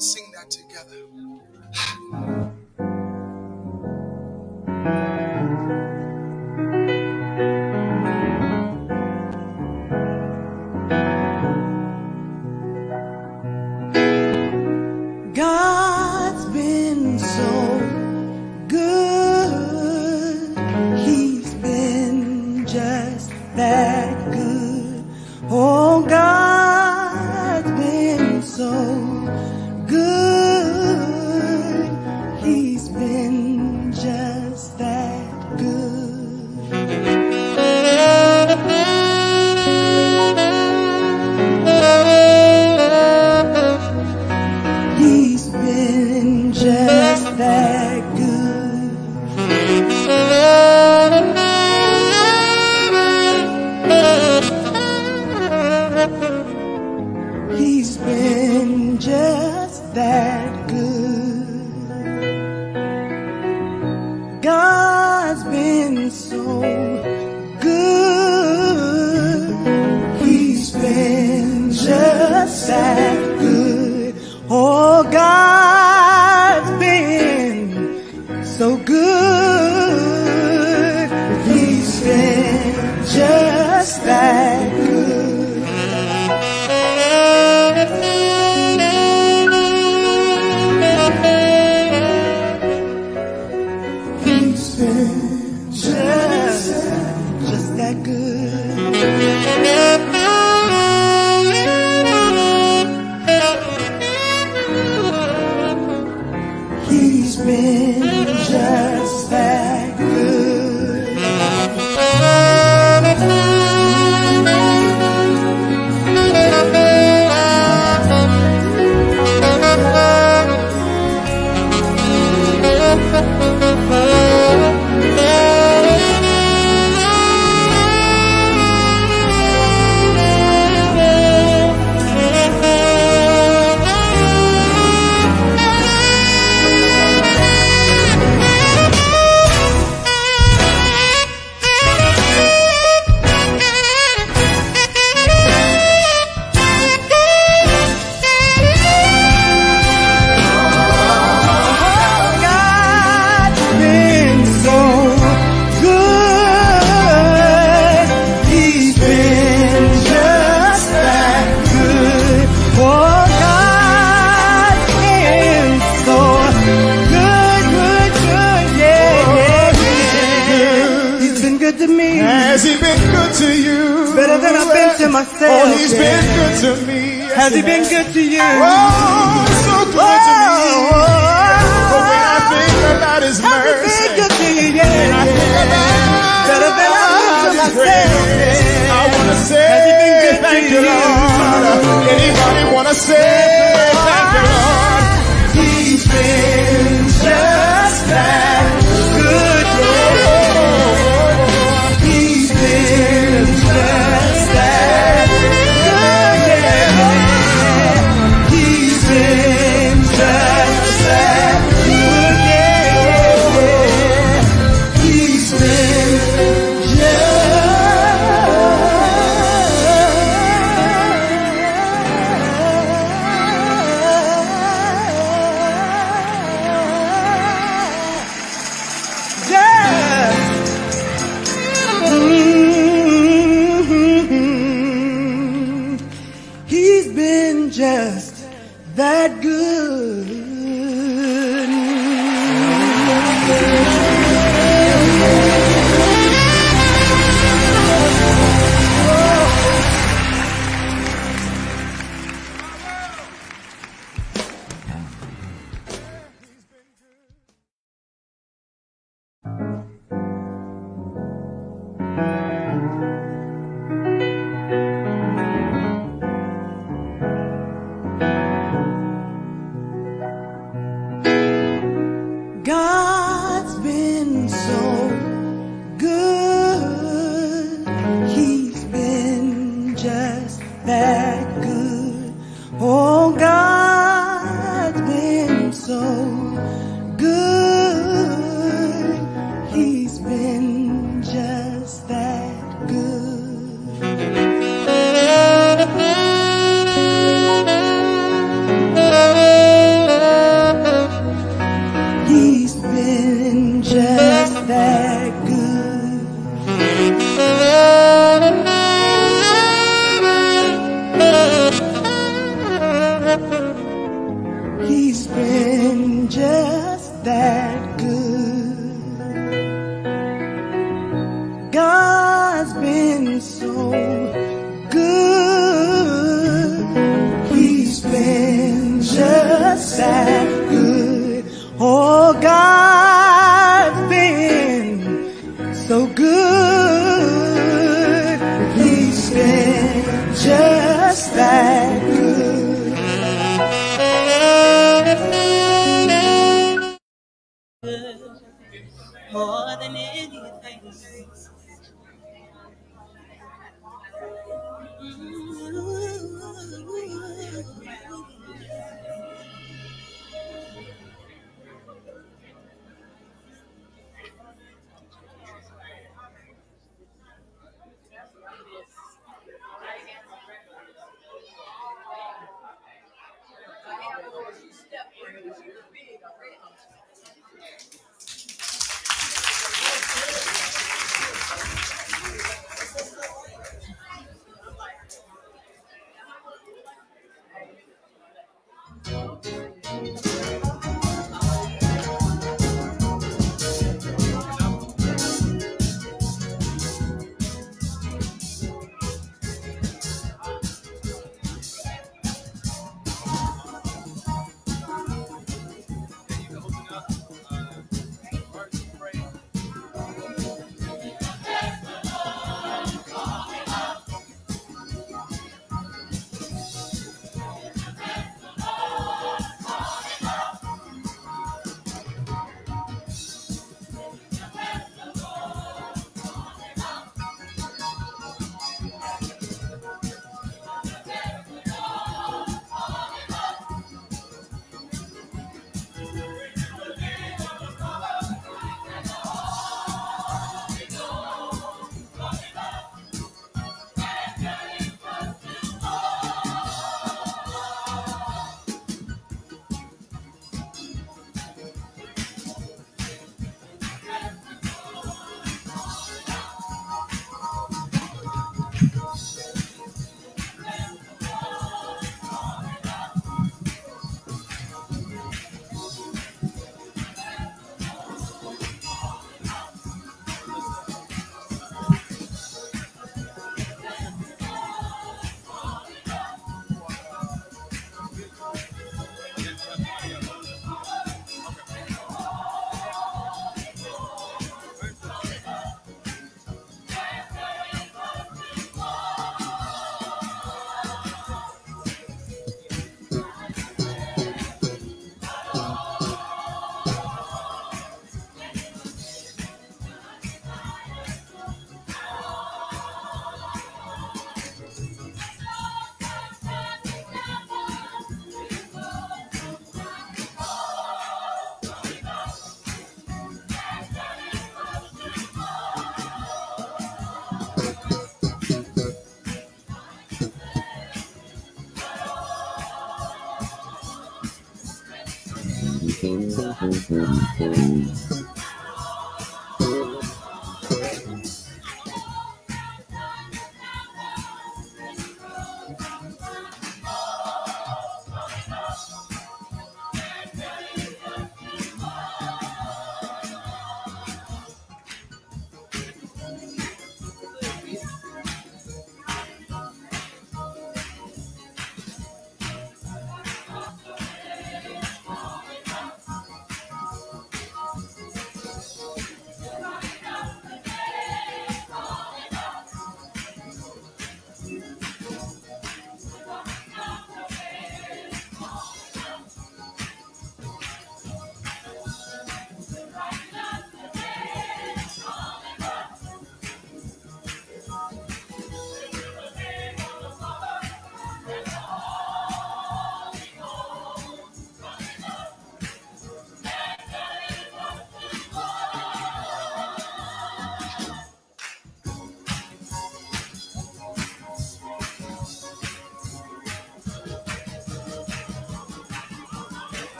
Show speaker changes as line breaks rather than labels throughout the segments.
sing that together.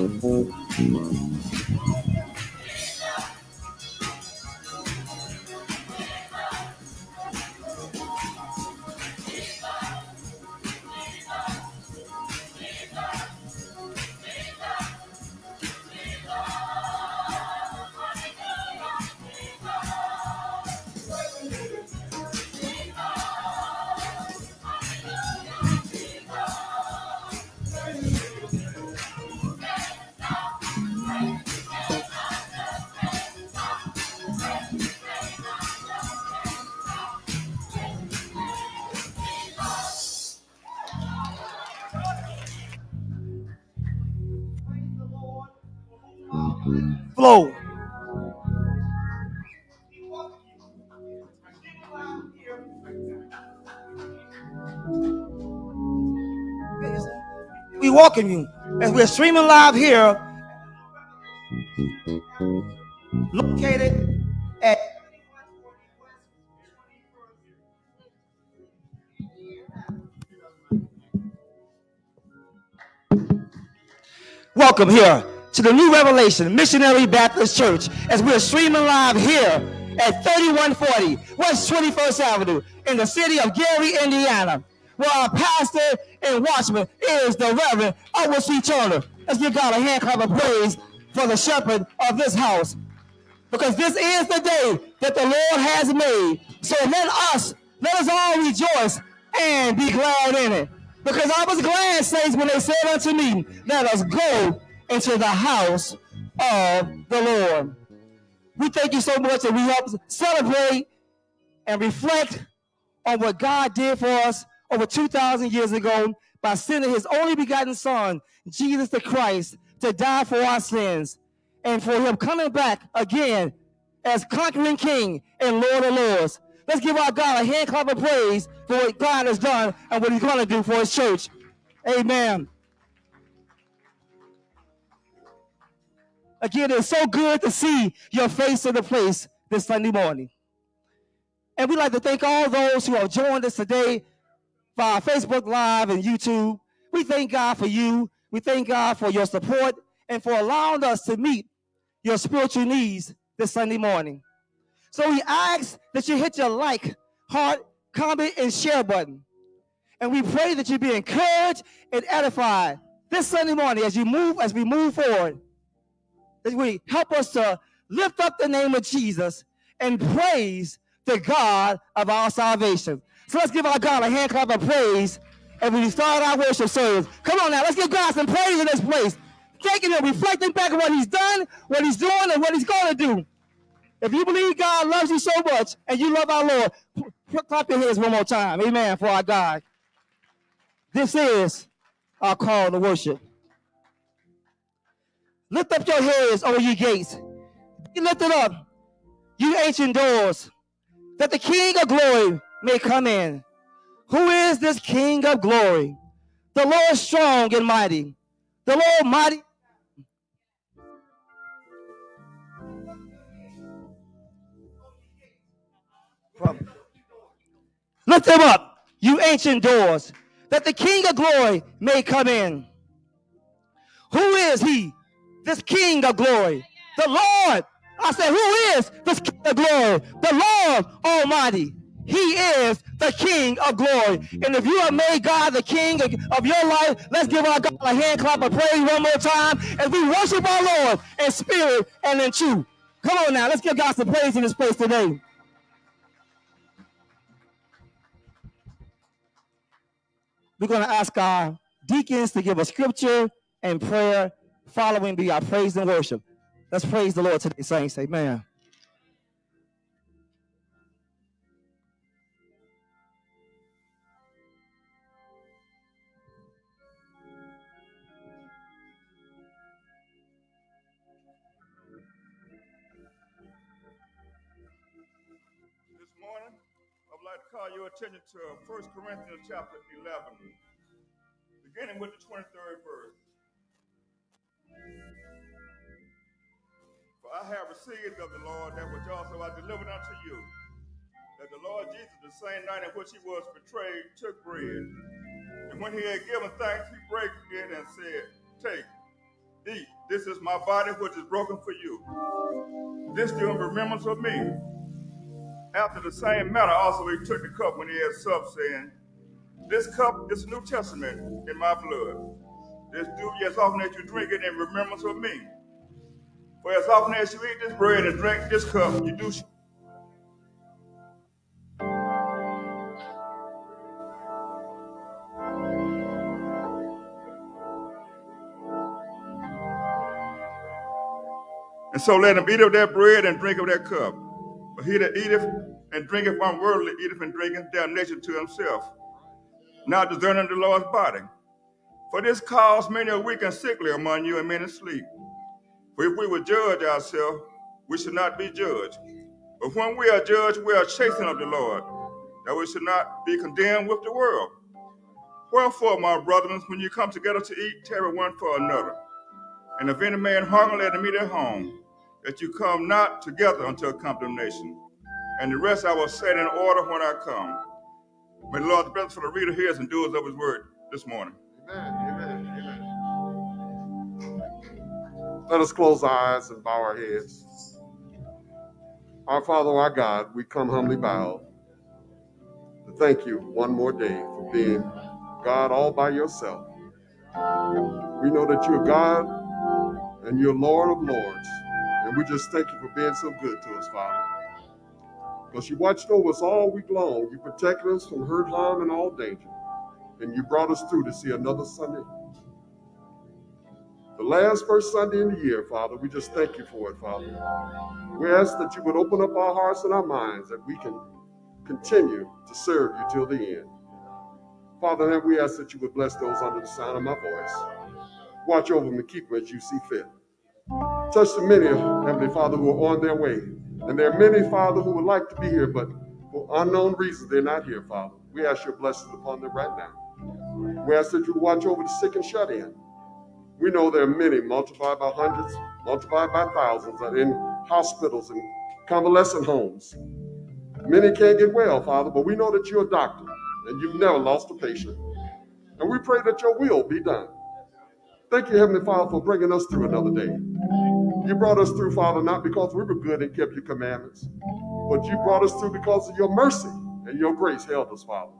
うま
い。We welcome you as we're streaming live here, located at Welcome here to the New Revelation Missionary Baptist Church as we're streaming live here at 3140 West 21st Avenue in the city of Gary, Indiana, where our pastor and watchman is the Reverend Edward C. Turner. Let's give God a hand clap of praise for the shepherd of this house. Because this is the day that the Lord has made. So let us, let us all rejoice and be glad in it. Because I was glad, saints, when they said unto me, Let us go into the house of the Lord. We thank you so much that we help celebrate and reflect on what God did for us over 2,000 years ago by sending his only begotten Son, Jesus the Christ, to die for our sins and for him coming back again as conquering king and Lord of Lords. Let's give our God a hand clap of praise for what God has done and what he's going to do for his church. Amen. Again, it's so good to see your face in the place this Sunday morning. And we'd like to thank all those who have joined us today via Facebook Live and YouTube. We thank God for you. We thank God for your support and for allowing us to meet your spiritual needs this Sunday morning. So we ask that you hit your like, heart, comment, and share button. And we pray that you be encouraged and edified this Sunday morning as you move, as we move forward. That we help us to lift up the name of Jesus and praise the God of our salvation. So let's give our God a hand clap of praise as we start our worship service. Come on now, let's give God some praise in this place. Taking and reflecting back on what he's done, what he's doing, and what he's going to do. If you believe God loves you so much and you love our Lord, clap your hands one more time. Amen. For our God. This is our call to worship. Lift up your heads, O ye gates. Be lifted up, you ancient doors, that the King of glory may come in. Who is this King of glory? The Lord strong and mighty. The Lord mighty. Lift them up, you ancient doors, that the King of glory may come in. Who is he? This King of glory. The Lord. I said, who is this King of glory? The Lord Almighty. He is the King of glory. And if you have made God the King of, your life, let's give our God a hand clap of praise one more time as we worship our Lord in spirit and in truth. Come on now, let's give God some praise in this place today. We're going to ask our deacons to give a scripture and prayer. Following be our praise and worship. Let's praise the Lord today, saints. Amen.
This morning, I would like to call your attention to 1 Corinthians chapter 11, beginning with the 23rd verse. I have received of the Lord that which also I delivered unto you, that the Lord Jesus, the same night in which he was betrayed, took bread. And when he had given thanks, he broke it and said, Take, Eat. This is my body which is broken for you. This do in remembrance of me. After the same manner also he took the cup when he had supped, saying, This cup is New Testament in my blood. This do ye as often as you drink it in remembrance of me. For as often as you eat this bread and drink this cup, you do And so let him eat of that bread and drink of that cup. But he that eateth and drinketh unworthily eateth and drinketh damnation to himself, not discerning the Lord's body. For this cause many are weak and sickly among you, and many sleep. For if we would judge ourselves, we should not be judged. But when we are judged, we are chastened of the Lord, that we should not be condemned with the world. Wherefore, my brethren, when you come together to eat, tarry one for another. And if any man hunger, let him eat at home, that you come not together unto condemnation. And the rest I will set in order when I come. May the Lord bless for the reader, hears, and doers of his word this morning.
Amen. Let us close our eyes and bow our heads. Our Father, our God, we come humbly bowed to thank you one more day for being God all by yourself. We know that you're God and you're Lord of Lords. And we just thank you for being so good to us, Father. Because you watched over us all week long. You protected us from hurt, harm, and all danger. And you brought us through to see another Sunday. The last first Sunday in the year, Father, we just thank you for it, Father. We ask that you would open up our hearts and our minds that we can continue to serve you till the end. Father, and we ask that you would bless those under the sound of my voice. Watch over them and keep them as you see fit. Touch the many, Heavenly Father, who are on their way. And there are many, Father, who would like to be here, but for unknown reasons, they're not here, Father. We ask your blessings upon them right now. We ask that you watch over the sick and shut in. We know there are many, multiplied by hundreds, multiplied by thousands, that are in hospitals and convalescent homes. Many can't get well, Father, but we know that you're a doctor and you've never lost a patient. And we pray that your will be done. Thank you, Heavenly Father, for bringing us through another day. You brought us through, Father, not because we were good and kept your commandments, but you brought us through because of your mercy and your grace held us, Father.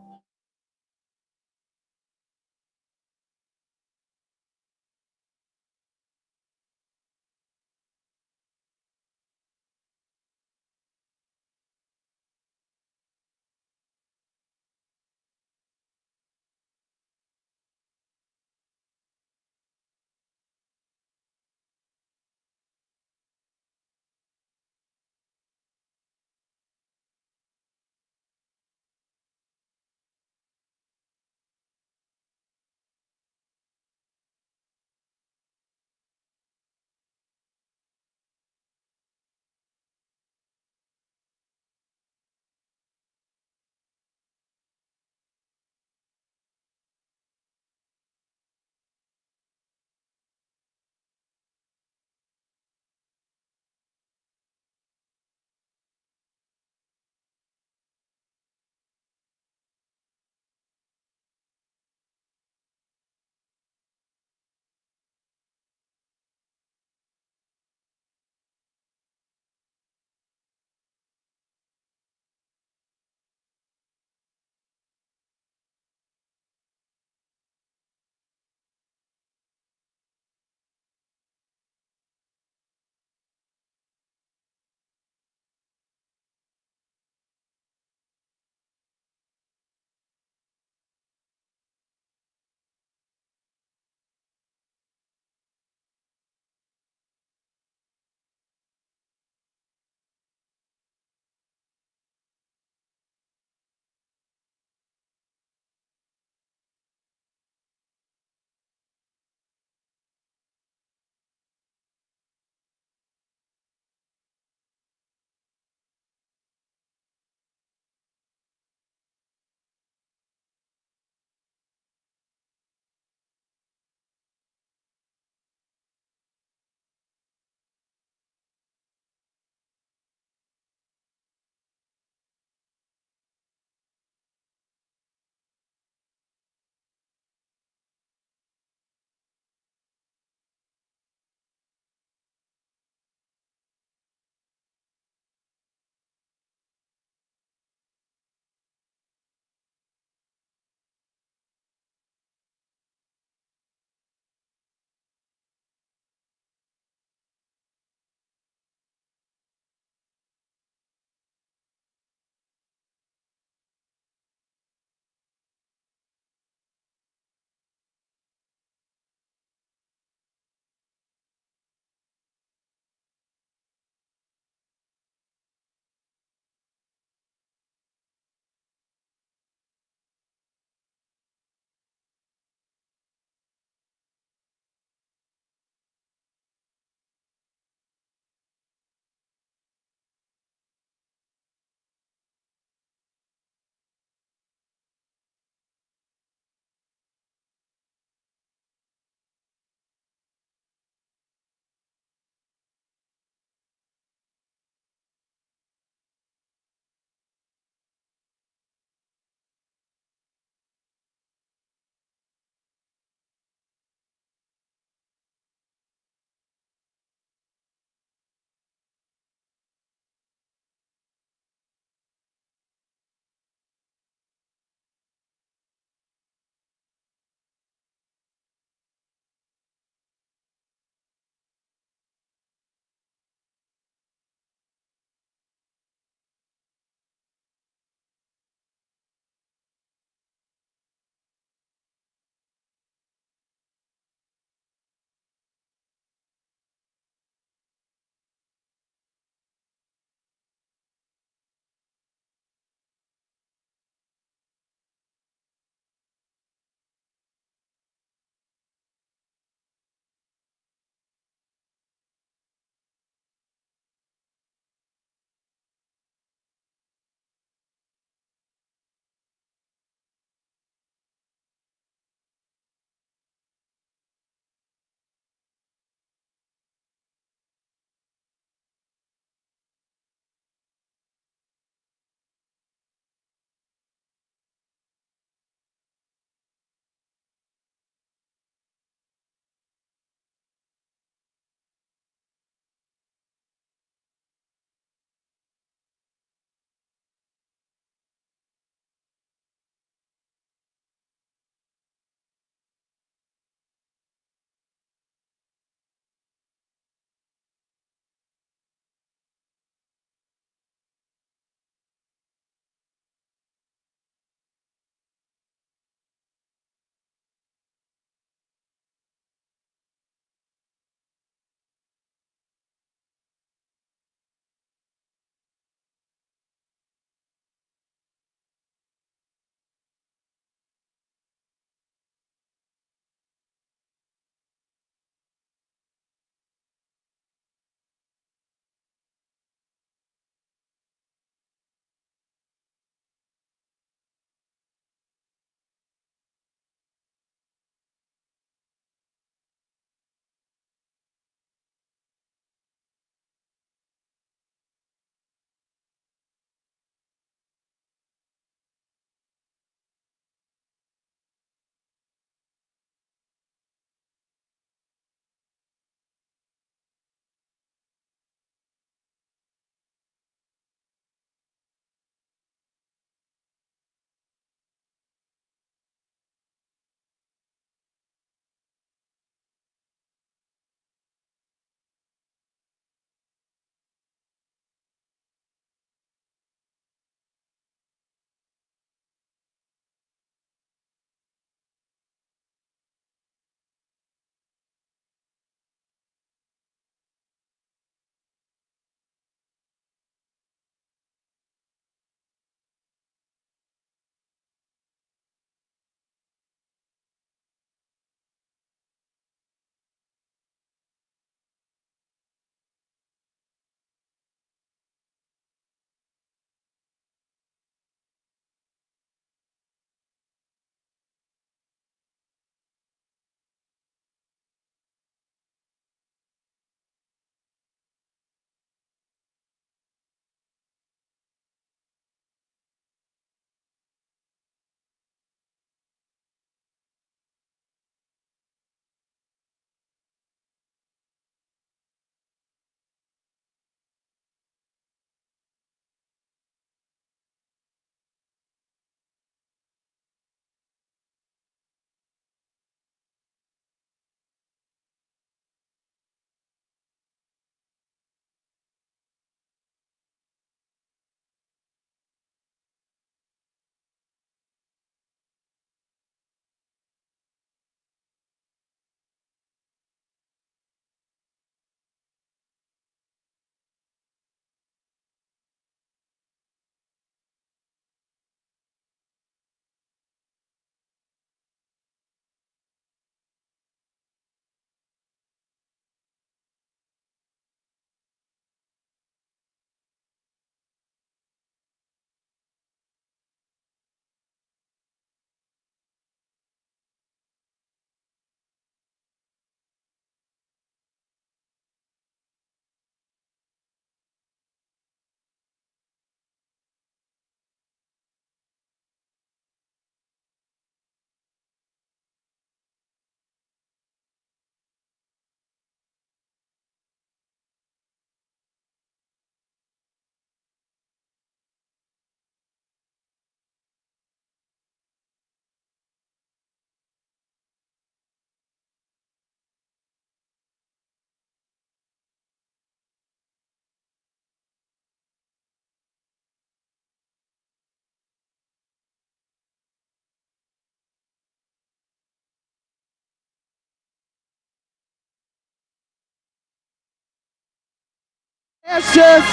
Precious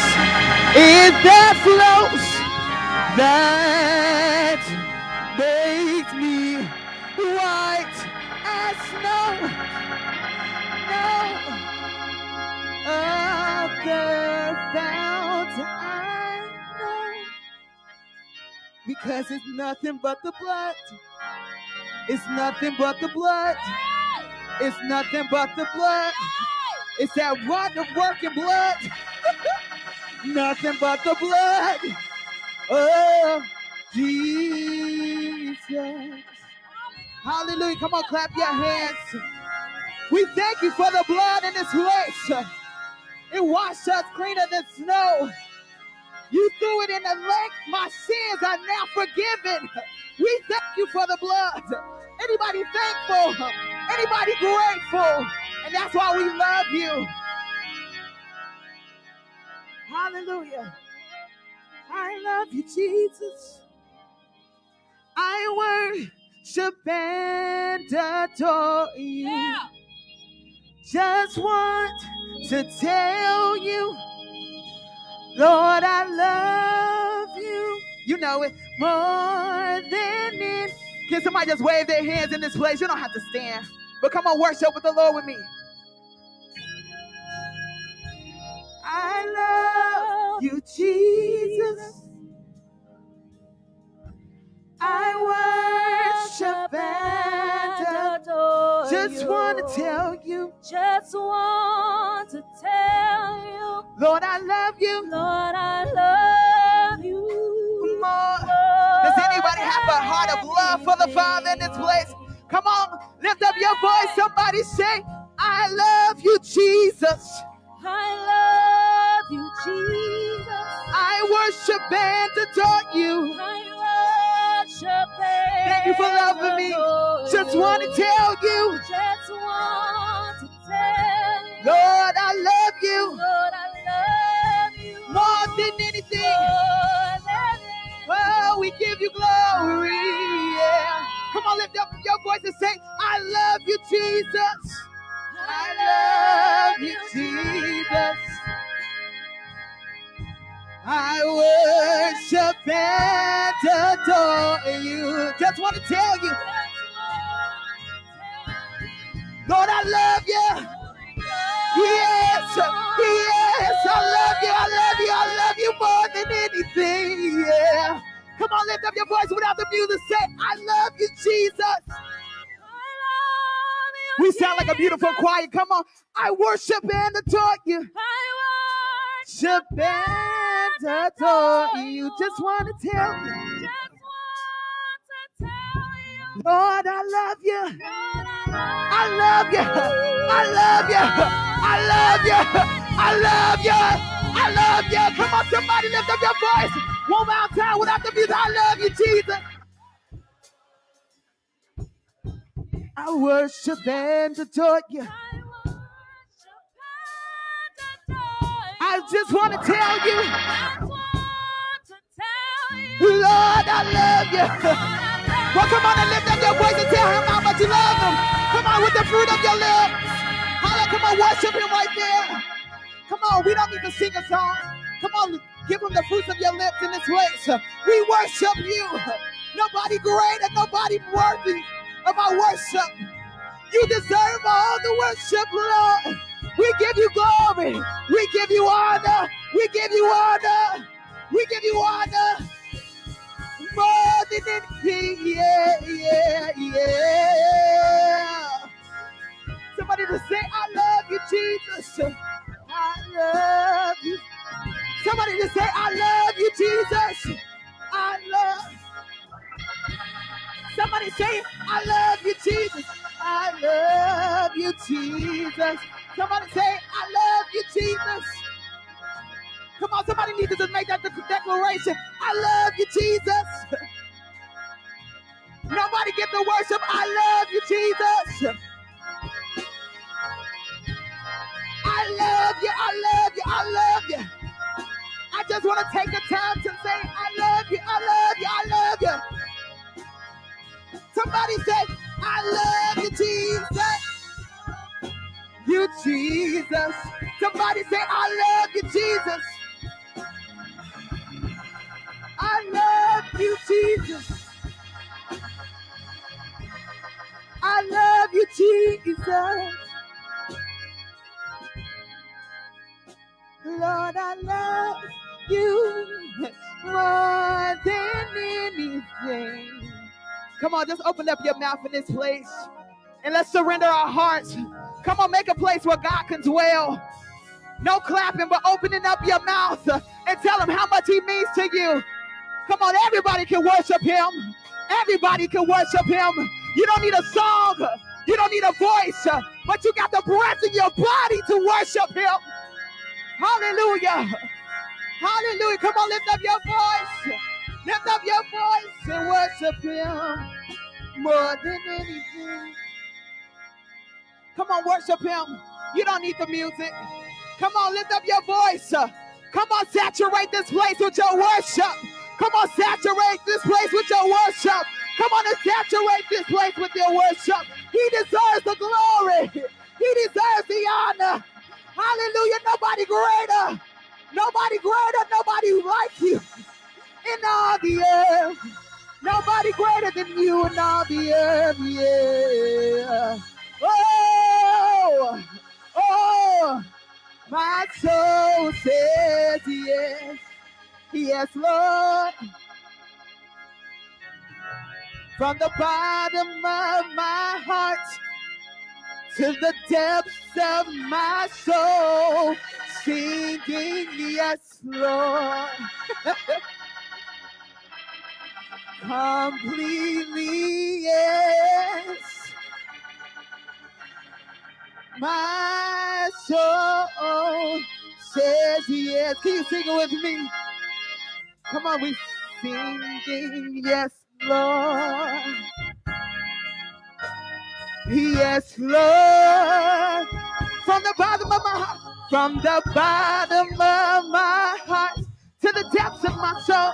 is that flows that makes me white as snow. No other fount I know. Because it's nothing but the blood. It's nothing but the blood. It's nothing but the blood. It's that wonder working blood. nothing but the blood of Jesus. Hallelujah. Come on, clap your hands. We thank you for the blood in this place. It washed us cleaner than snow. You threw it in the lake. My sins are now forgiven. We thank you for the blood. Anybody thankful? Anybody grateful? And that's why we love you. Hallelujah. I love you, Jesus. I worship and adore you. Just want to tell you, Lord, I love you. You know it more than in. Can somebody just wave their hands in this place? You don't have to stand, but come on, worship with the Lord with me. I love you, Jesus. I worship and adore Just want to tell you,
Just want to tell you,
Lord, I love you
Lord, I love you.
more. Does anybody have a heart of love for the Father in this place? Come on, lift up your voice. Somebody say, I love you, Jesus.
I love you, Jesus.
I worship and adore you.
I worship and
Thank you for loving me. Just want to tell you,
Just want to tell you,
Lord, I love you
Lord, I love you
more than anything.
more than anything.
Oh, we give you glory. Yeah. Come on, lift up your voice and say, I love you, Jesus. I love you, Jesus. I worship and adore you. Just want to tell you, Lord, I love you. Yes, yes, I love you, I love you, I love you more than anything. Yeah. Come on, lift up your voice without the music. Say, I love you, Jesus. We sound like a beautiful choir. Come on. I worship and adore you.
I
Worship and adore you. Just want to tell you, Lord, I love you. I love you. I love you. I love you. I love you. I love you. Come on, somebody lift up your voice. One more time without the music. I love you, Jesus. I worship and adore you. I just want to tell you, Lord, I love you. Well, come on and lift up your voice and tell him how much you love him. Come on with the fruit of your lips. Holla, come on, worship him right there. Come on, we don't need to sing a song. Come on, give them the fruits of your lips in this place. We worship you. Nobody greater, nobody worthy of our worship. You deserve all the worship, Lord. We give you glory. We give you honor. We give you honor. We give you honor. More than anything, yeah, yeah, yeah. Somebody to say, I love you, Jesus. I love you. Somebody to say, I love you, Jesus. I love. Somebody say, I love you, Jesus. I love you, Jesus. Somebody say, I love you, Jesus. Come on, somebody needs to just make that declaration. I love you, Jesus. Nobody get the worship. I love you, Jesus. I love you. I love you. I love you. I just want to take the time to say, I love you. I love you. I love you. Somebody say, I love you, Jesus. You, Jesus. Somebody say, I love you, you, Jesus. I love you, Jesus. I love you, Jesus. Lord, I love you more than anything. Come on, just open up your mouth in this place and let's surrender our hearts. Come on, make a place where God can dwell. No clapping, but opening up your mouth and tell him how much he means to you. Come on, everybody can worship him. Everybody can worship him. You don't need a song. You don't need a voice, but you got the breath in your body to worship him. Hallelujah. Hallelujah. Come on, lift up your voice. Lift up your voice and worship him more than anything. Come on, worship him. You don't need the music. Come on, lift up your voice. Come on, saturate this place with your worship. Come on, saturate this place with your worship. Come on and saturate this place with your worship. He deserves the glory. He deserves the honor. Hallelujah. Nobody greater. Nobody greater. Nobody like you in all the earth. Nobody greater than you in all the earth. Yeah. Oh, oh, my soul says yes. Yes, Lord. From the bottom of my heart to the depths of my soul, singing, Yes, Lord. Completely, yes. My soul says yes. Can you sing it with me? Come on, we're singing, yes, Lord. Yes, Lord. From the bottom of my heart, from the bottom of my heart to the depths of my soul,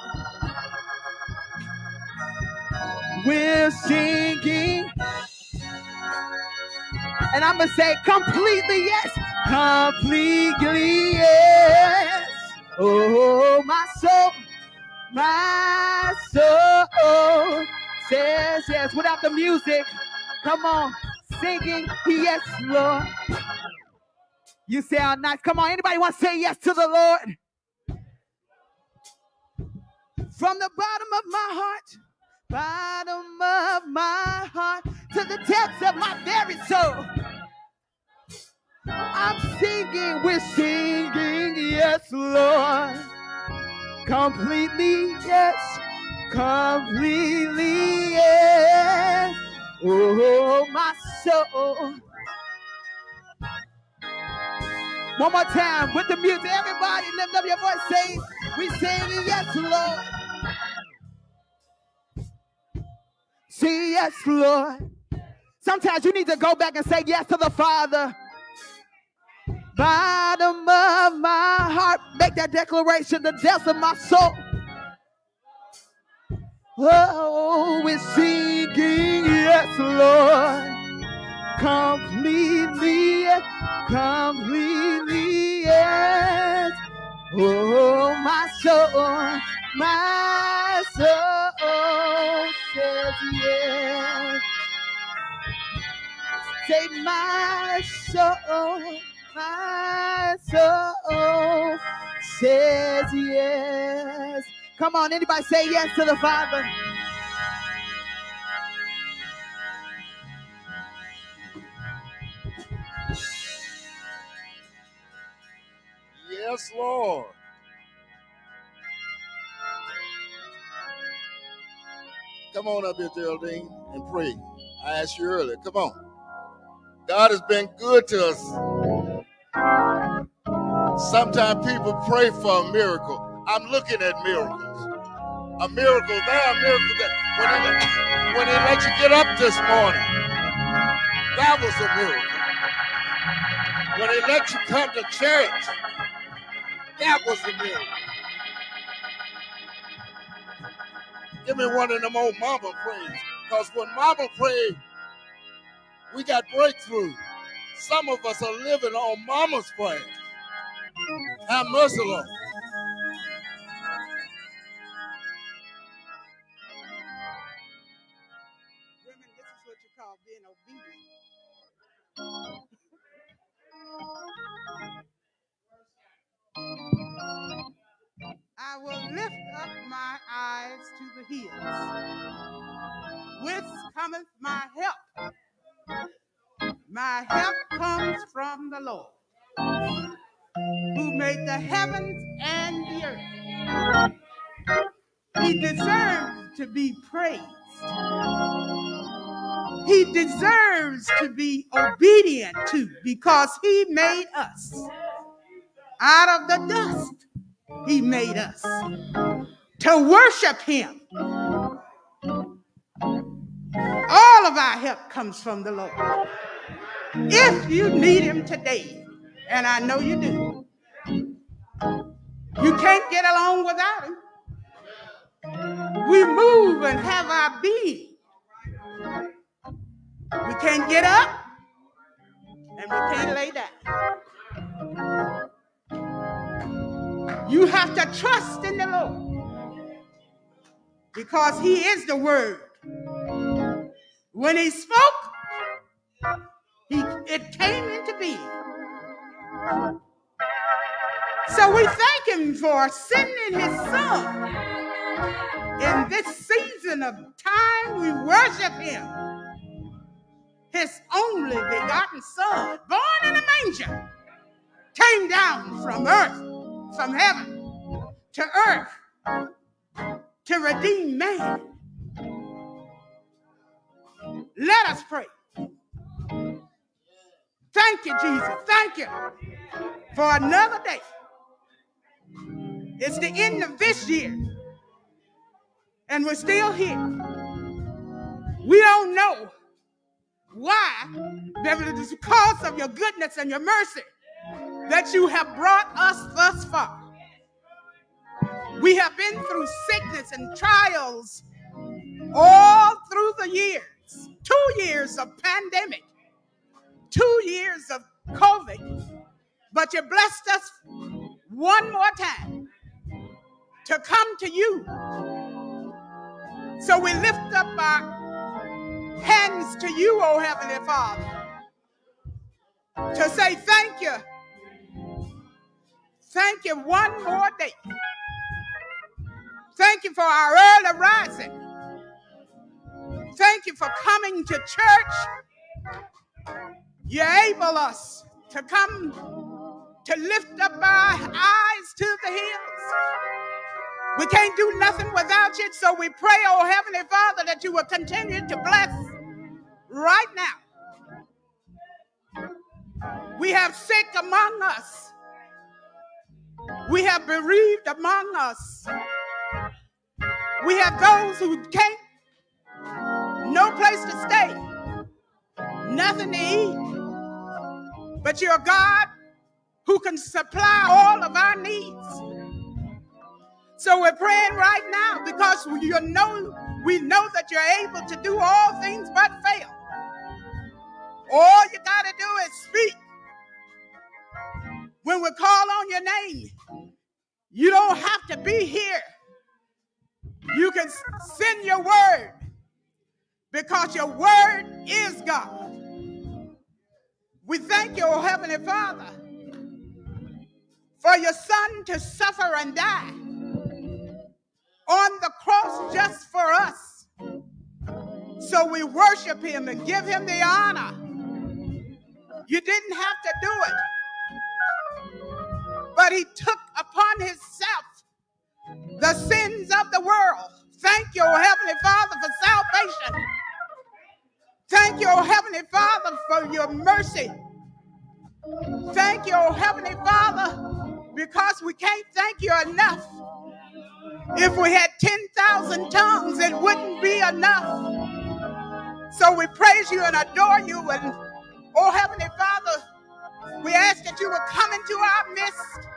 we're singing. And I'm going to say completely yes, completely yes. Oh, my soul, my soul says yes. Without the music, come on, singing yes, Lord. You sound nice. Come on, anybody want to say yes to the Lord? From the bottom of my heart, bottom of my heart to the depths of my very soul. I'm singing, we're singing, yes, Lord. Completely, yes, completely, yes. Oh, my soul. One more time with the music. Everybody lift up your voice. Say, we sing yes, Lord. Say yes, Lord. Sometimes you need to go back and say yes to the Father. Bottom of my heart, make that declaration, the depths of my soul. Oh, we're singing, yes, Lord. Completely, completely, yes. Oh, my soul, my soul says yes. Say, my soul, my soul says yes. Come on, anybody say yes to the Father?
Yes, Lord. Come on up here, Geraldine, and pray. I asked you earlier. Come on. God has been good to us. Sometimes people pray for a miracle. I'm looking at miracles. A miracle there, a miracle there. When he, let, when he let you get up this morning, that was a miracle. When he let you come to church, that was a miracle. Give me one of them old mama praise. Because when mama prayed, we got breakthrough. Some of us are living on mama's prayers. Have mercy, Lord.
Because he made us. Out of the dust, he made us to worship him. All of our help comes from the Lord. If you need him today, and I know you do, you can't get along without him. We move and have our being. We can't get up and we can't lay down. You have to trust in the Lord because He is the Word. When He spoke, he, it came into being. So we thank Him for sending His Son. In this season of time, we worship Him his only begotten son, born in a manger, came down from earth, from heaven to earth to redeem man. Let us pray. Thank you, Jesus. Thank you for another day. It's the end of this year, and we're still here. We don't know why? It is because of your goodness and your mercy that you have brought us thus far. We have been through sickness and trials all through the years. Two years of pandemic, two years of COVID, but you blessed us one more time to come to you. So we lift up our hands to you, oh Heavenly Father, to say thank you. Thank you one more day. Thank you for our early rising. Thank you for coming to church. You able us to come to lift up our eyes to the hills. We can't do nothing without you, so we pray, oh Heavenly Father, that you will continue to bless right now. We have sick among us. We have bereaved among us. We have those who can't, no place to stay, nothing to eat. But you're God who can supply all of our needs. So we're praying right now because you know we know that you're able to do all things but fail. All you got to do is speak. When we call on your name, you don't have to be here. You can send your word because your word is God. We thank you, oh Heavenly Father, for your Son to suffer and die on the cross just for us. So we worship him and give him the honor. You didn't have to do it, but he took upon himself the sins of the world. Thank you, Heavenly Father, for salvation. Thank you, Heavenly Father, for your mercy. Thank you, Heavenly Father, because we can't thank you enough. If we had 10,000 tongues, it wouldn't be enough. So we praise you and adore you. And, oh Heavenly Father, we ask that you will come into our midst.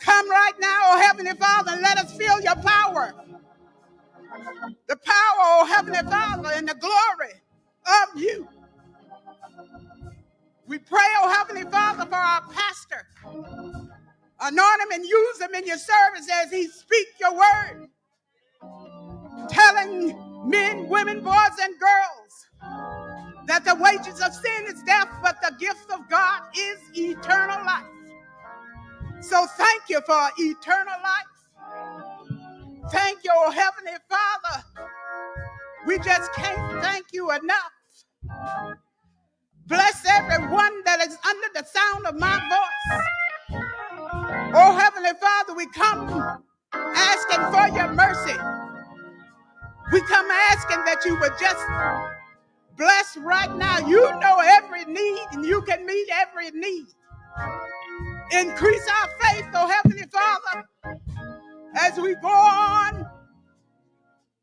Come right now, oh Heavenly Father, and let us feel your power. The power, oh Heavenly Father, and the glory of you. We pray, oh Heavenly Father, for our pastor. Anoint him and use him in your service as he speak your word. Telling men, women, boys, and girls that the wages of sin is death, but the gift of God is eternal life. So thank you for eternal life. Thank you, oh Heavenly Father. We just can't thank you enough. Bless everyone that is under the sound of my voice. Oh Heavenly Father, we come asking for your mercy. We come asking that you would just bless right now. You know every need and you can meet every need. Increase our faith, oh Heavenly Father, as we go on,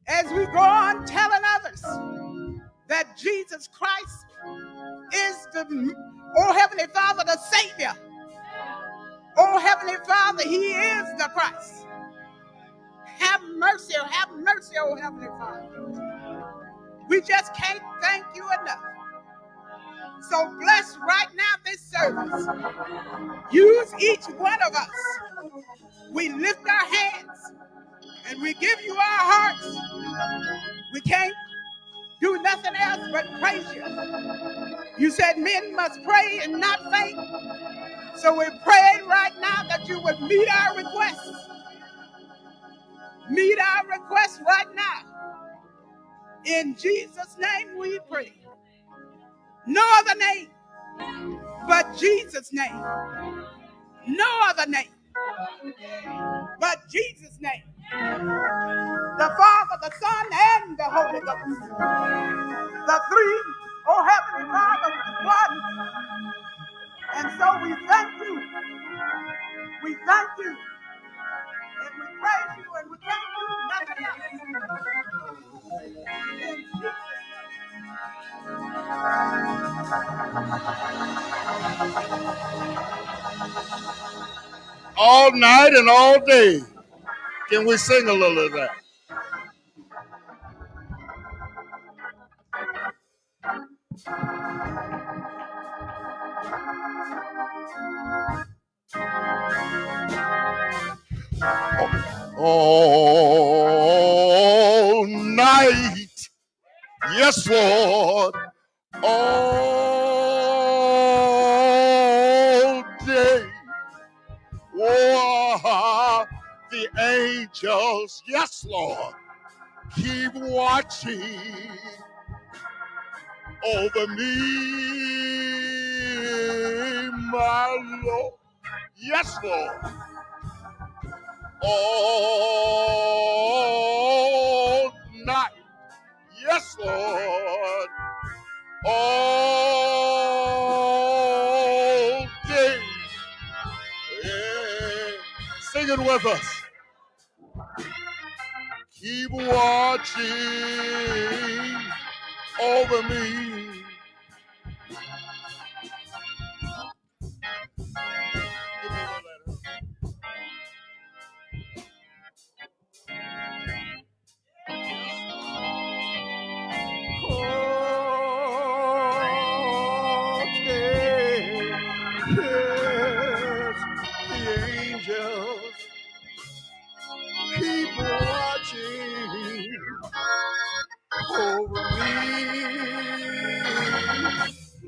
as we go on telling others that Jesus Christ is the, oh Heavenly Father, the Savior. Oh Heavenly Father, He is the Christ. Have mercy, oh, have mercy, oh Heavenly Father. We just can't thank you enough. So bless right now this service. Use each one of us. We lift our hands and we give you our hearts. We can't do nothing else but praise you. You said men must pray and not faint. So we're praying right now that you would meet our requests. Meet our requests right now. In Jesus' name we pray. No other name but Jesus' name. No other name but Jesus' name. The Father, the Son, and the Holy Ghost. The three, oh Heavenly Father, one. And so we thank you. We thank you. And we praise you and we thank you.
All night and all day. Can we sing a little of that? All night. Yes, Lord. All day. Oh, ah, the angels, yes, Lord, keep watching over me, my Lord. Yes, Lord. All night. Yes, Lord. All day. Yeah. Sing it with us. Keep watching over me.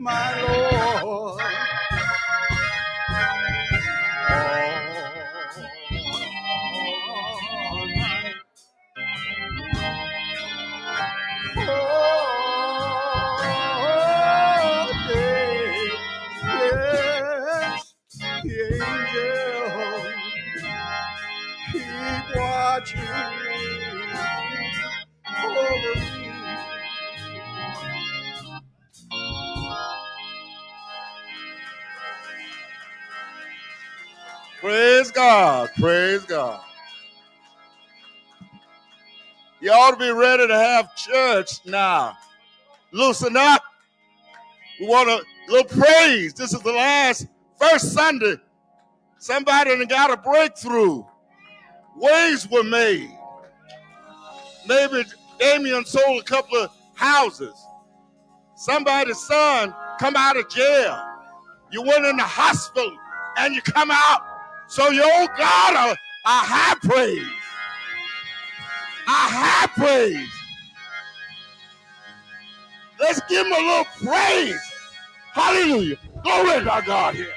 My
God. Praise God. You ought to be ready to have church now. Loosen up. We want a little praise. This is the last, first Sunday. Somebody got a breakthrough. Ways were made. Maybe Damien sold a couple of houses. Somebody's son come out of jail. You went in the hospital and you come out so you God a, a high praise. A high praise. Let's give him a little praise. Hallelujah. Glory to God here.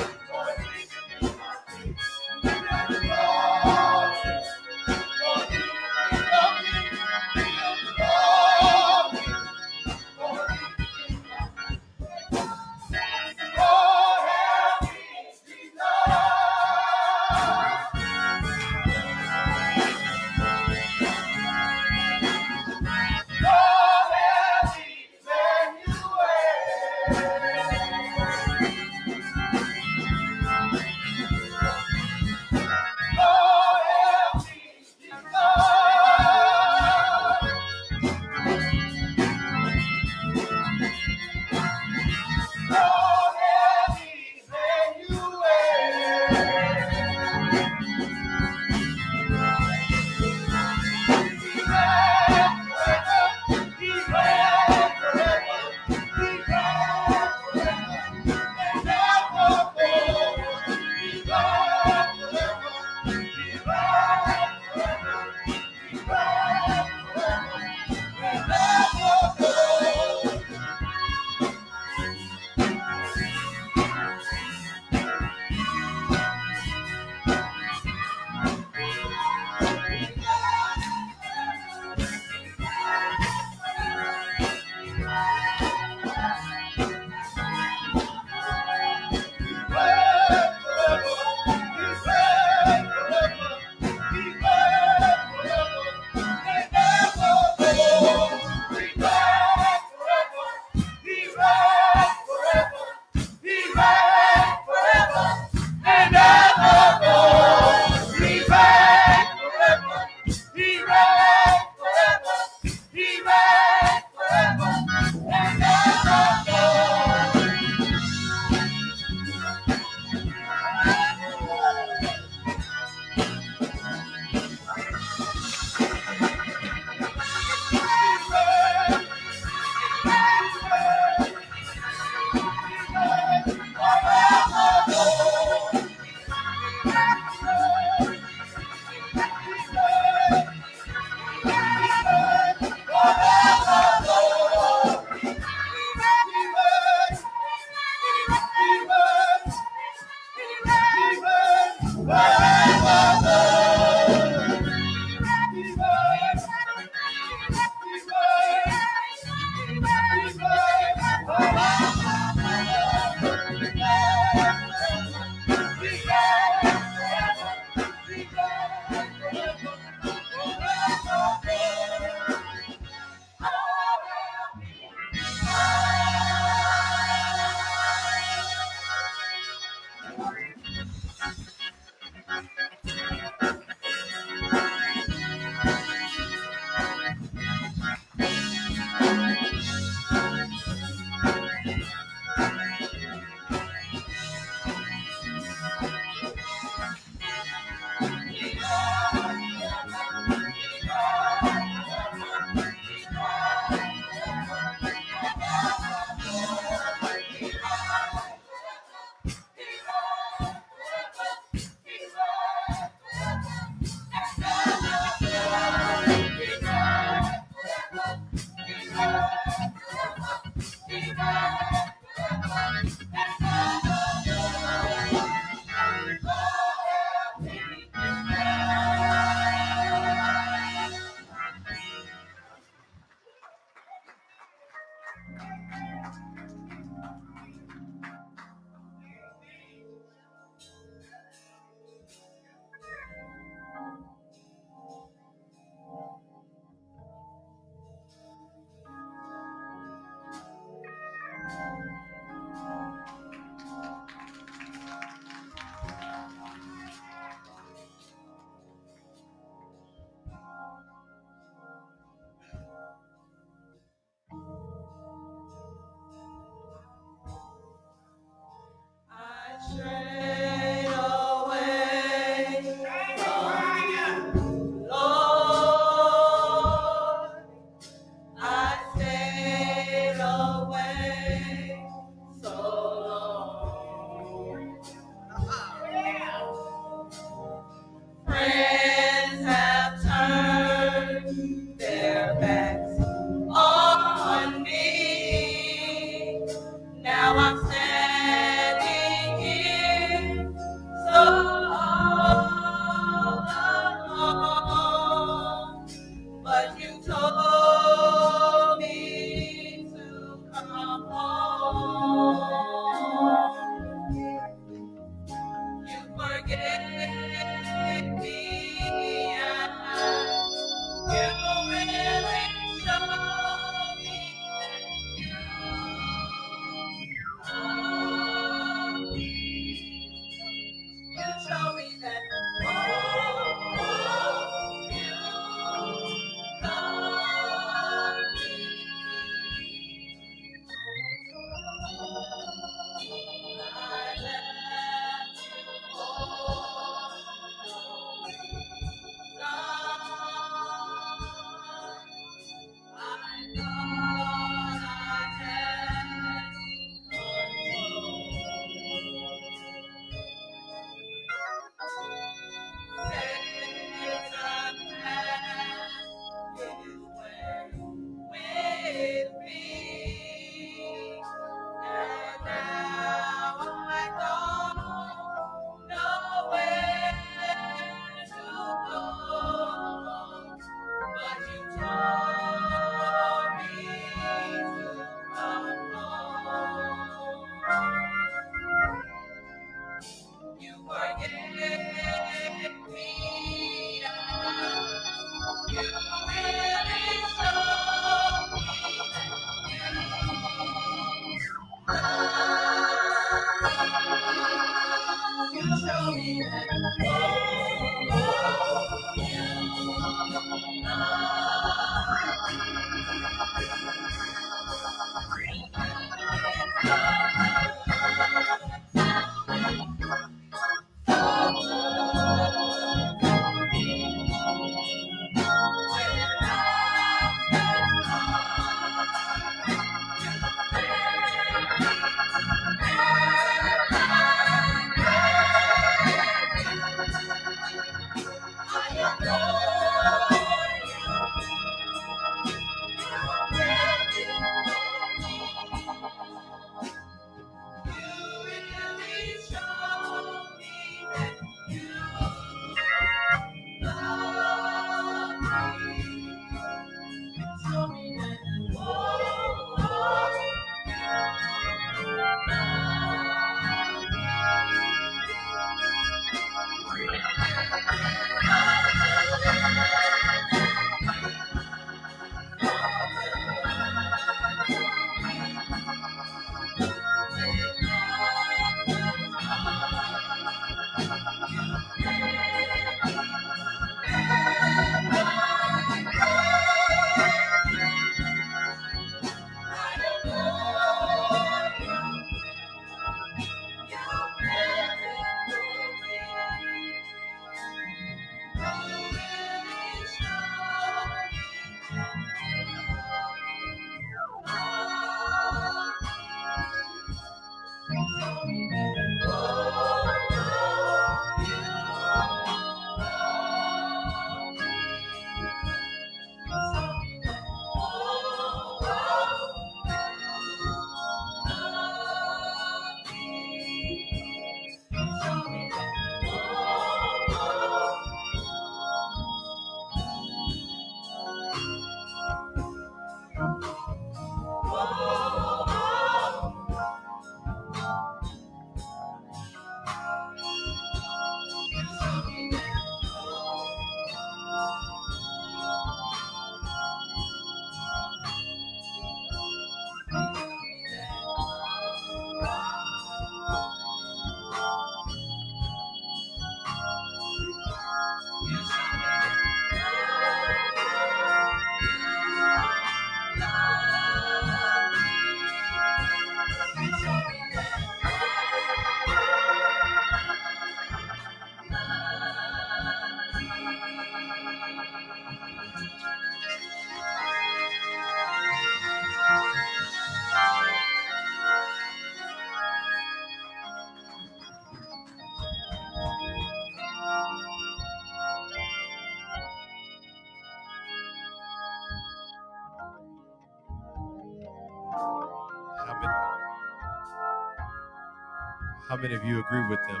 How many of you agree with them?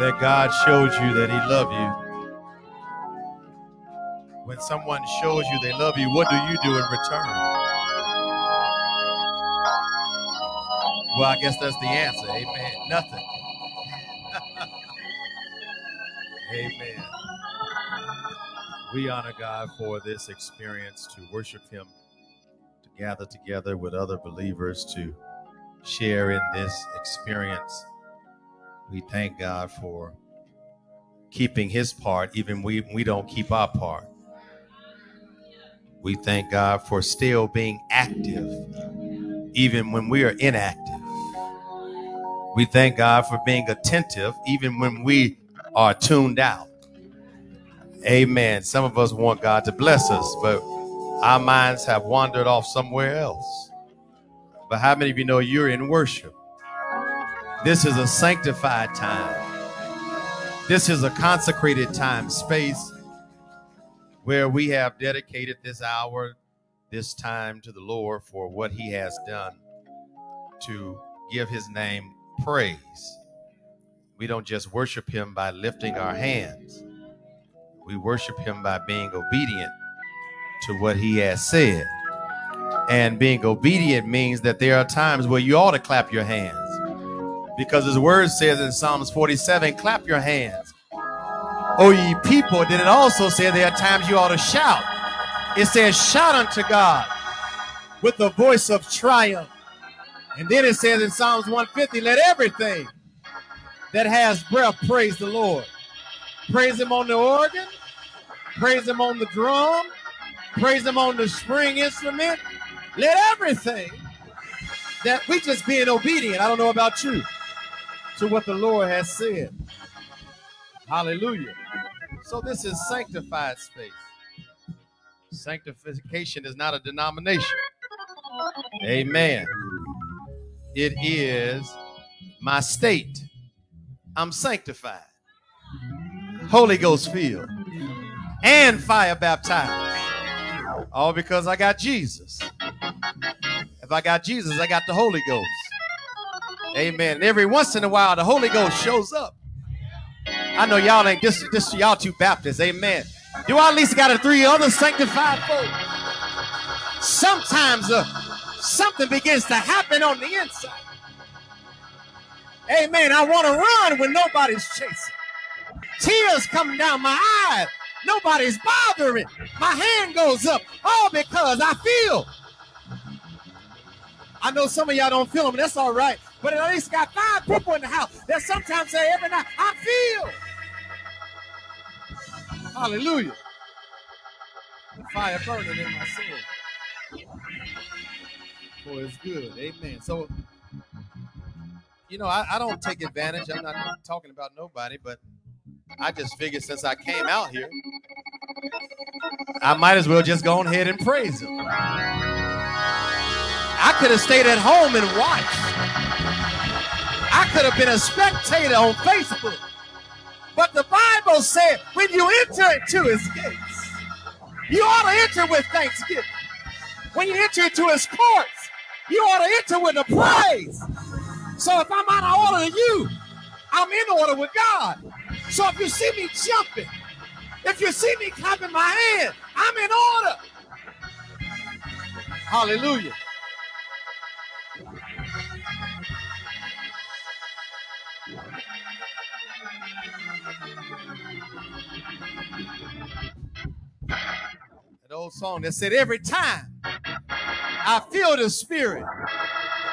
That God showed you that He loved you. When someone shows you they love you, what do you do in return? Well, I guess that's the answer. Amen. Nothing. Amen. We honor God for this experience to worship Him, gather together with other believers to share in this experience. We thank God for keeping His part, even we we don't keep our part. We thank God for still being active, even when we are inactive. We thank God for being attentive, even when we are tuned out. Amen. Some of us want God to bless us, but our minds have wandered off somewhere else. But how many of you know you're in worship? This is a sanctified time. This is a consecrated time, space where we have dedicated this hour, this time to the Lord for what He has done to give His name praise. We don't just worship Him by lifting our hands, we worship Him by being obedient to what He has said. And being obedient means that there are times where you ought to clap your hands. Because His word says in Psalms 47 clap your hands. O ye people, did it also say there are times you ought to shout? It says, shout unto God with the voice of triumph. And then it says in Psalms 150, let everything that has breath praise the Lord. Praise him on the organ, praise him on the drum, praise him on the string instrument. Let everything that we just being obedient. I don't know about you to what the Lord has said. Hallelujah. So this is sanctified space. Sanctification is not a denomination. Amen. It is my state. I'm sanctified, Holy Ghost filled, and fire baptized. All because I got Jesus. If I got Jesus, I got the Holy Ghost. Amen. And every once in a while, the Holy Ghost shows up. I know y'all ain't this, this y'all two Baptists. Amen. Do I at least got a three other sanctified folk? Sometimes uh, something begins to happen on the inside. Amen. I want to run when nobody's chasing. Tears come down my eyes. Nobody's bothering. My hand goes up. All because I feel. I know some of y'all don't feel them. That's all right. But at least got five people in the house that sometimes say every night, I feel. Hallelujah. The fire burning in my soul. Boy, it's good. Amen. So, you know, I, I don't take advantage. I'm not talking about nobody, but I just figured since I came out here, I might as well just go ahead and praise him. I could have stayed at home and watched. I could have been a spectator on Facebook. But the Bible said when you enter into his gates, you ought to enter with thanksgiving. When you enter into his courts, you ought to enter with a praise. So if I'm out of order to you, I'm in order with God. So if you see me jumping, if you see me clapping my hand, I'm in order. Hallelujah. That old song that said, Every time I feel the Spirit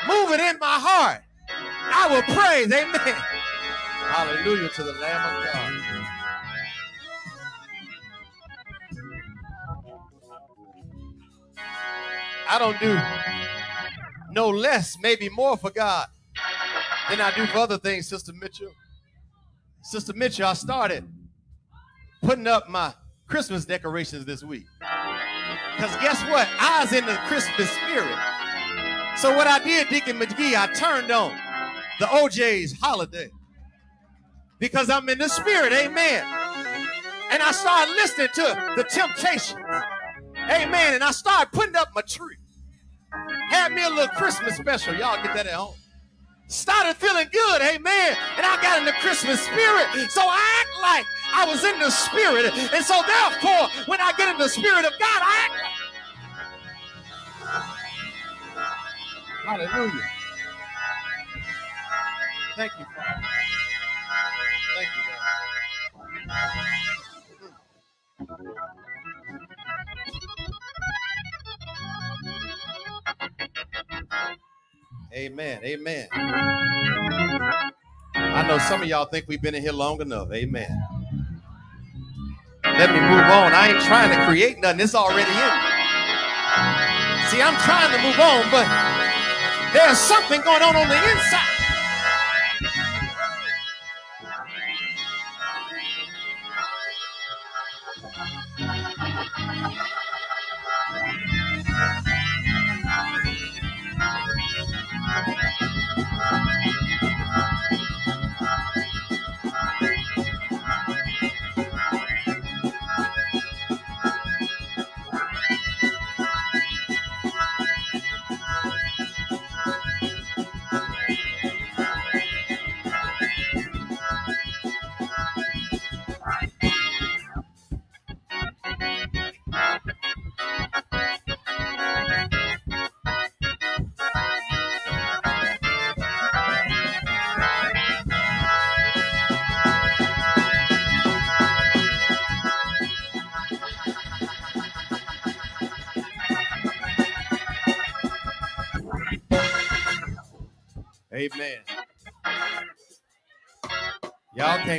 moving in my heart, I will praise. Amen. Hallelujah to the Lamb of God. I don't do no less, maybe more for God than I do for other things, Sister Mitchell. Sister Mitchell, I started putting up my Christmas decorations this week. Because guess what? I was in the Christmas spirit. So what I did, Deacon McGee, I turned on the O'Jays holiday. Because I'm in the spirit, amen. And I started listening to the temptations. Amen. And I started putting up my tree. Had me a little Christmas special. Y'all get that at home. Started feeling good, amen. And I got in the Christmas spirit. So I act like I was in the spirit. And so therefore, when I get in the spirit of God, I act like. Hallelujah. Thank you, Father. Thank you, God. Amen. Amen. I know some of y'all think we've been in here long enough. Amen. Let me move on. I ain't trying to create nothing. It's already in. See, I'm trying to move on, but there's something going on on the inside.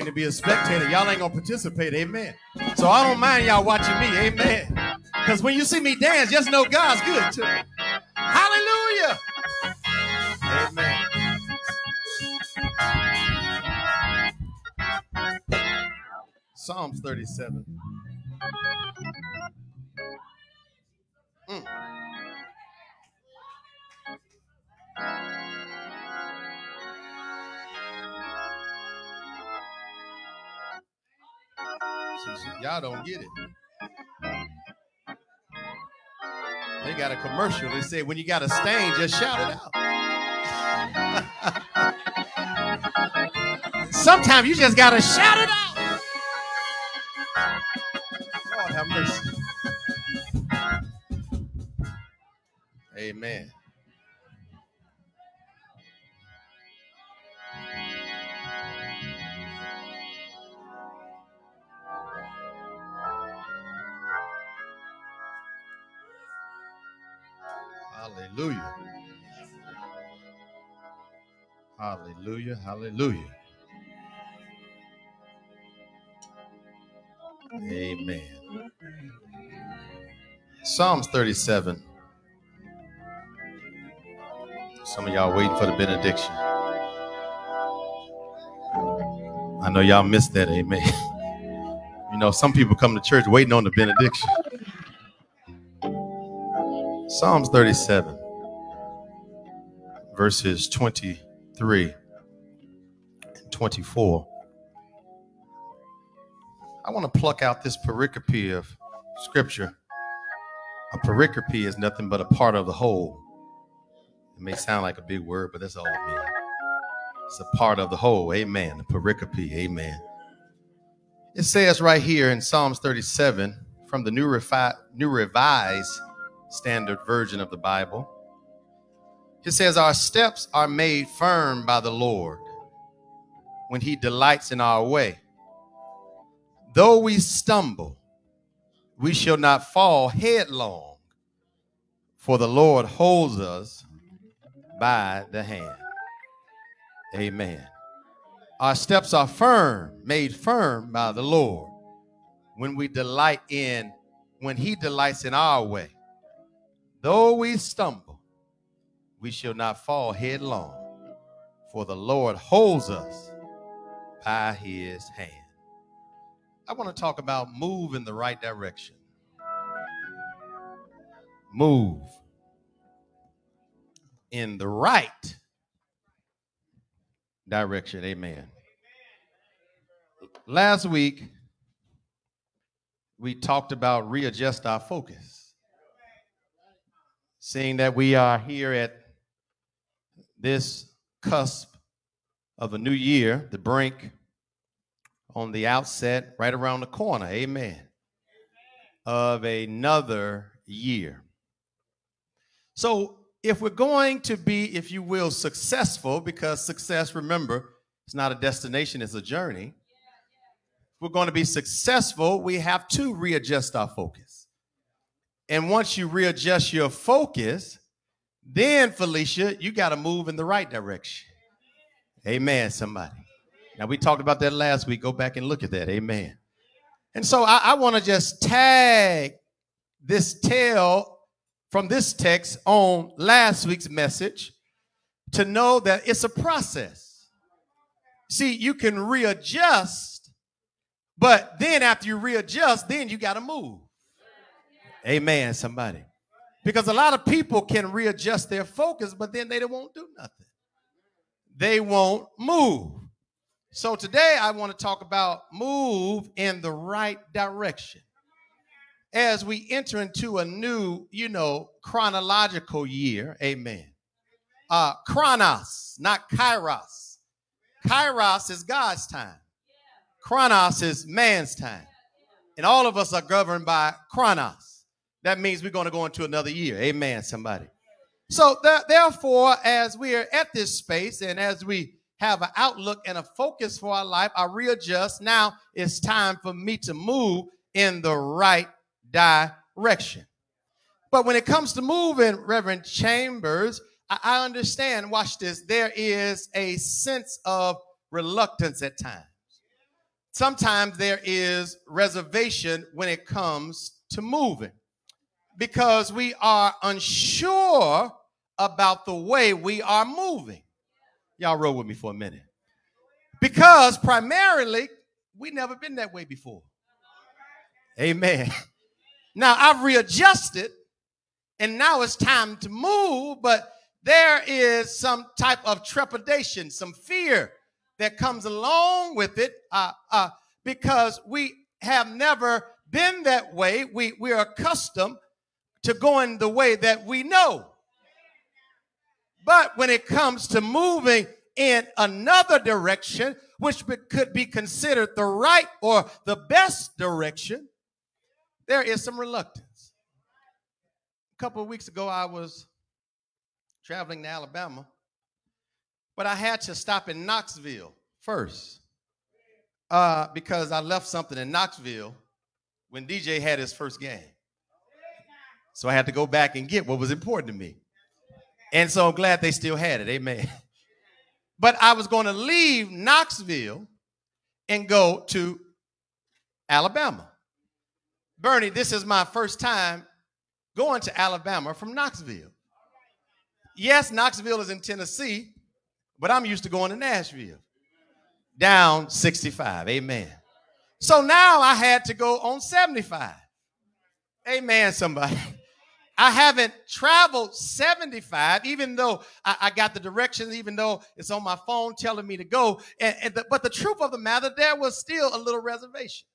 To be a spectator. Y'all ain't gonna participate. Amen. So I don't mind y'all watching me. Amen. Because when you see me dance, just know God's good. Hallelujah. Amen. Psalms 37. See, don't get it. They got a commercial. They say when you got a stain, just shout it out. Sometimes you just gotta shout it out. Lord have mercy. Amen. Hallelujah. Amen. Psalms 37. Some of y'all waiting for the benediction. I know y'all missed that. Amen. You know, some people come to church waiting on the benediction. Psalms 37, verses 23 and 24. I want to pluck out this pericope of scripture. A pericope is nothing but a part of the whole. It may sound like a big word, but that's all it means. It's a part of the whole. Amen. The pericope. Amen. It says right here in Psalms 37 from the New, New Revised Standard Version of the Bible. It says, Our steps are made firm by the Lord when he delights in our way. Though we stumble, we shall not fall headlong, for the Lord holds us by the hand. Amen. Our steps are firm, made firm by the Lord when we delight in, when He delights in our way. Though we stumble, we shall not fall headlong, for the Lord holds us by His hand. I want to talk about move in the right direction. Move in the right direction. Amen. Last week, we talked about readjust our focus. seeing that we are here at this cusp of a new year, the brink on the outset, right around the corner, amen, of another year. So, if we're going to be, if you will, successful, because success, remember, it's not a destination, it's a journey. If we're going to be successful, we have to readjust our focus. And once you readjust your focus, then, Felicia, you got to move in the right direction. Amen, somebody. Now, we talked about that last week. Go back and look at that. Amen. And so I, I want to just tag this tale from this text on last week's message to know that it's a process. See, you can readjust, but then after you readjust, then you got to move. Amen, somebody. Because a lot of people can readjust their focus, but then they won't do nothing. They won't move. So today I want to talk about move in the right direction. As we enter into a new, you know, chronological year, amen. Uh, chronos, not kairos. Kairos is God's time. Chronos is man's time. And all of us are governed by chronos that means we're going to go into another year. Amen, somebody. So, th- therefore, as we are at this space and as we have an outlook and a focus for our life, I readjust. Now it's time for me to move in the right direction. But when it comes to moving, Reverend Chambers, I, I understand, watch this, there is a sense of reluctance at times. Sometimes there is reservation when it comes to moving because we are unsure about the way we are moving. Y'all roll with me for a minute. Because primarily, we never been that way before. Amen. Now I've readjusted and now it's time to move, but there is some type of trepidation, some fear that comes along with it uh, uh, because we have never been that way. We, we are accustomed to going the way that we know. But when it comes to moving in another direction, which could be considered the right or the best direction, there is some reluctance. A couple of weeks ago, I was traveling to Alabama, but I had to stop in Knoxville first uh, because I left something in Knoxville when DJ had his first game. So I had to go back and get what was important to me. And so I'm glad they still had it. Amen. But I was going to leave Knoxville and go to Alabama. Bernie, this is my first time going to Alabama from Knoxville. Yes, Knoxville is in Tennessee, but I'm used to going to Nashville. Down 65. Amen. So now I had to go on 75. Amen, somebody. I haven't traveled 75, even though I, I, got the directions, even though it's on my phone telling me to go. And, and the, but the truth of the matter, there was still a little reservation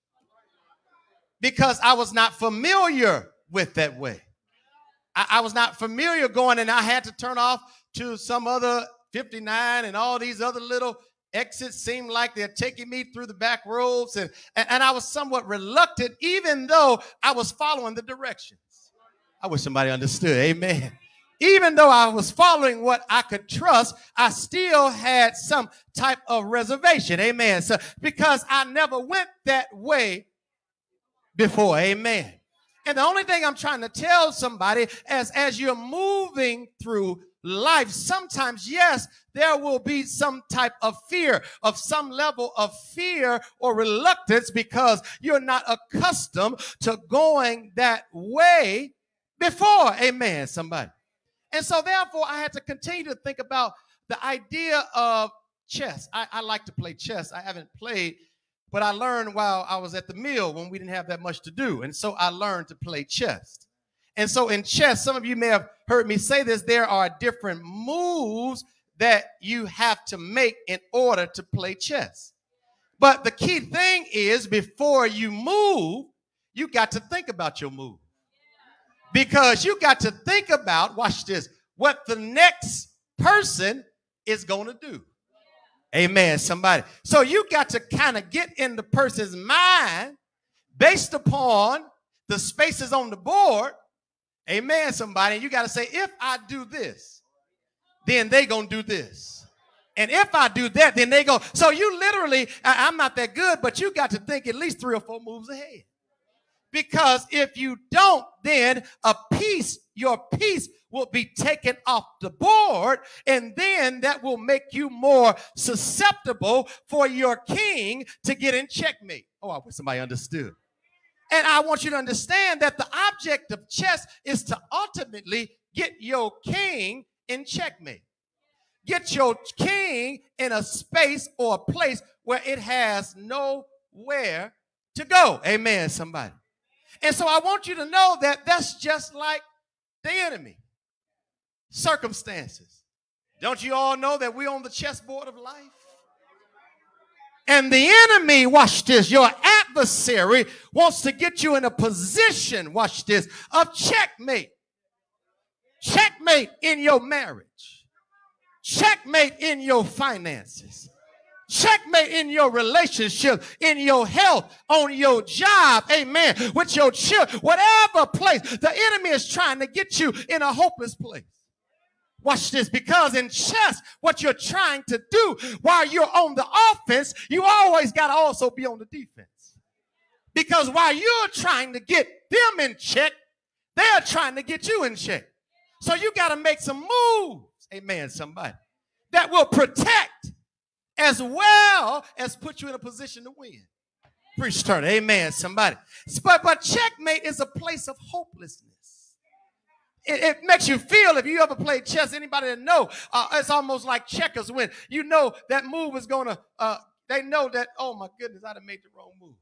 because I was not familiar with that way. I, I was not familiar going, and I had to turn off to some other 59 and all these other little exits seemed like they're taking me through the back roads. And, and, and I was somewhat reluctant, even though I was following the directions. I wish somebody understood. Amen. Even though I was following what I could trust, I still had some type of reservation. Amen. So because I never went that way before. Amen. And the only thing I'm trying to tell somebody as as you're moving through life, sometimes, yes, there will be some type of fear, of some level of fear or reluctance because you're not accustomed to going that way before. Amen, somebody. And so, therefore, I had to continue to think about the idea of chess. I, I, like to play chess. I haven't played, but I learned while I was at the mill when we didn't have that much to do. And so I learned to play chess. And so in chess, some of you may have heard me say this there are different moves that you have to make in order to play chess. But the key thing is before you move, you got to think about your move. Because you got to think about, watch this, what the next person is going to do. Amen, somebody. So you got to kind of get in the person's mind based upon the spaces on the board. Amen, somebody. And you got to say, if I do this, then they going to do this. And if I do that, then they go. So you literally, I- I'm not that good, but you got to think at least three or four moves ahead. Because if you don't, then a piece, your piece will be taken off the board, and then that will make you more susceptible for your king to get in checkmate. Oh, I wish somebody understood. And I want you to understand that the object of chess is to ultimately get your king in checkmate. Get your king in a space or a place where it has nowhere to go. Amen, somebody. And so I want you to know that that's just like the enemy. Circumstances. Don't you all know that we're on the chessboard of life? And the enemy, watch this, your adversary wants to get you in a position, watch this, of checkmate. Checkmate in your marriage. Checkmate in your finances. Checkmate in your relationship, in your health, on your job, amen, with your children, whatever place. The enemy is trying to get you in a hopeless place. Watch this, because in chess, what you're trying to do while you're on the offense, you always got to also be on the defense. Because while you're trying to get them in check, they're trying to get you in check. So you got to make some moves, amen, somebody, that will protect as well as put you in a position to win. Preach turn, amen, somebody. But, but checkmate is a place of hopelessness. It, it, makes you feel if you ever played chess anybody that know uh, it's almost like checkers when you know that move is gonna uh, they know that oh my goodness i'd have made the wrong move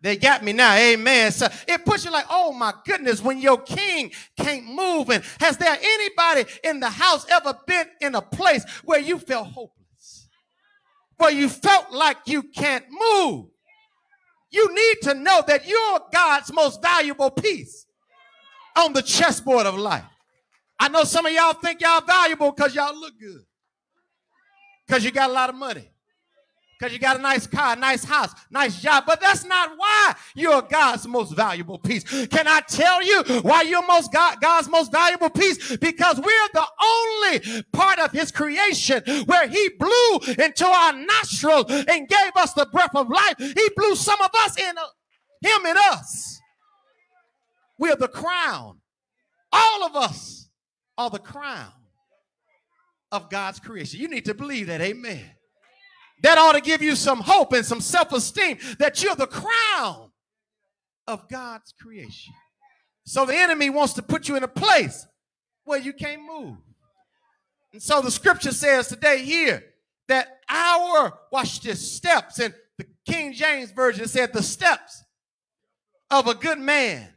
they got me now amen so it puts you like oh my goodness when your king can't move and has there anybody in the house ever been in a place where you felt hopeless where you felt like you can't move you need to know that you're god's most valuable piece on the chessboard of life. I know some of y'all think y'all valuable because y'all look good. Because you got a lot of money. Because you got a nice car, nice house, nice job. But that's not why you're God's most valuable piece. Can I tell you why you're most God, God's most valuable piece? Because we're the only part of his creation where he blew into our nostrils and gave us the breath of life. He blew some of us in, uh, him in us. We're the crown. All of us are the crown of God's creation. You need to believe that. Amen. That ought to give you some hope and some self esteem that you're the crown of God's creation. So the enemy wants to put you in a place where you can't move. And so the scripture says today here that our, watch this, steps, and the King James Version said the steps of a good man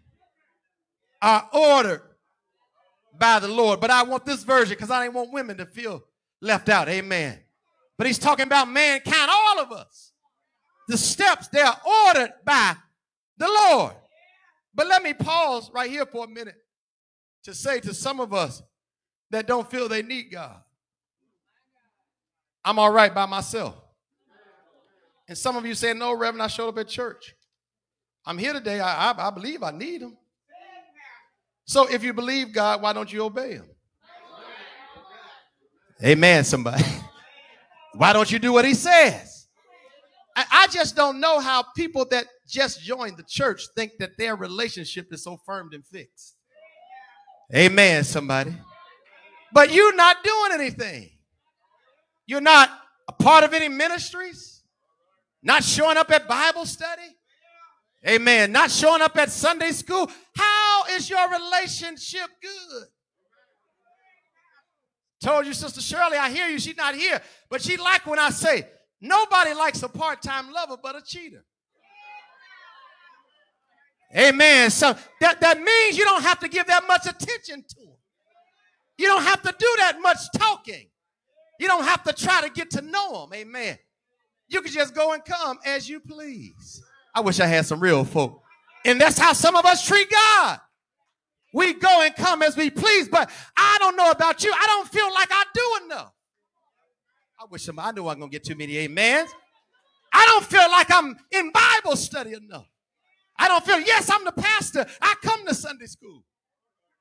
are ordered by the Lord. But I want this version because I didn't want women to feel left out. Amen. But he's talking about mankind, all of us. The steps, they are ordered by the Lord. But let me pause right here for a minute to say to some of us that don't feel they need God, I'm all right by myself. And some of you say, No, Reverend, I showed up at church. I'm here today. I, I, I believe I need him. So if you believe God, why don't you obey him? Amen, somebody. Why don't you do what he says? I just don't know how people that just joined the church think that their relationship is so firm and fixed. Amen, somebody. But you're not doing anything. You're not a part of any ministries, not showing up at Bible study. Amen. Not showing up at Sunday school. How is your relationship good? Told you, Sister Shirley, I hear you. She's not here. But she like when I say, nobody likes a part-time lover but a cheater. Amen. So that, that means you don't have to give that much attention to them. You don't have to do that much talking. You don't have to try to get to know them. Amen. You can just go and come as you please. I wish I had some real folk And that's how some of us treat God. We go and come as we please, but I don't know about you. I don't feel like I do enough. I wish somebody I knew I wasn't gonna get too many amens. I don't feel like I'm in Bible study enough. I don't feel, yes, I'm the pastor. I come to Sunday school.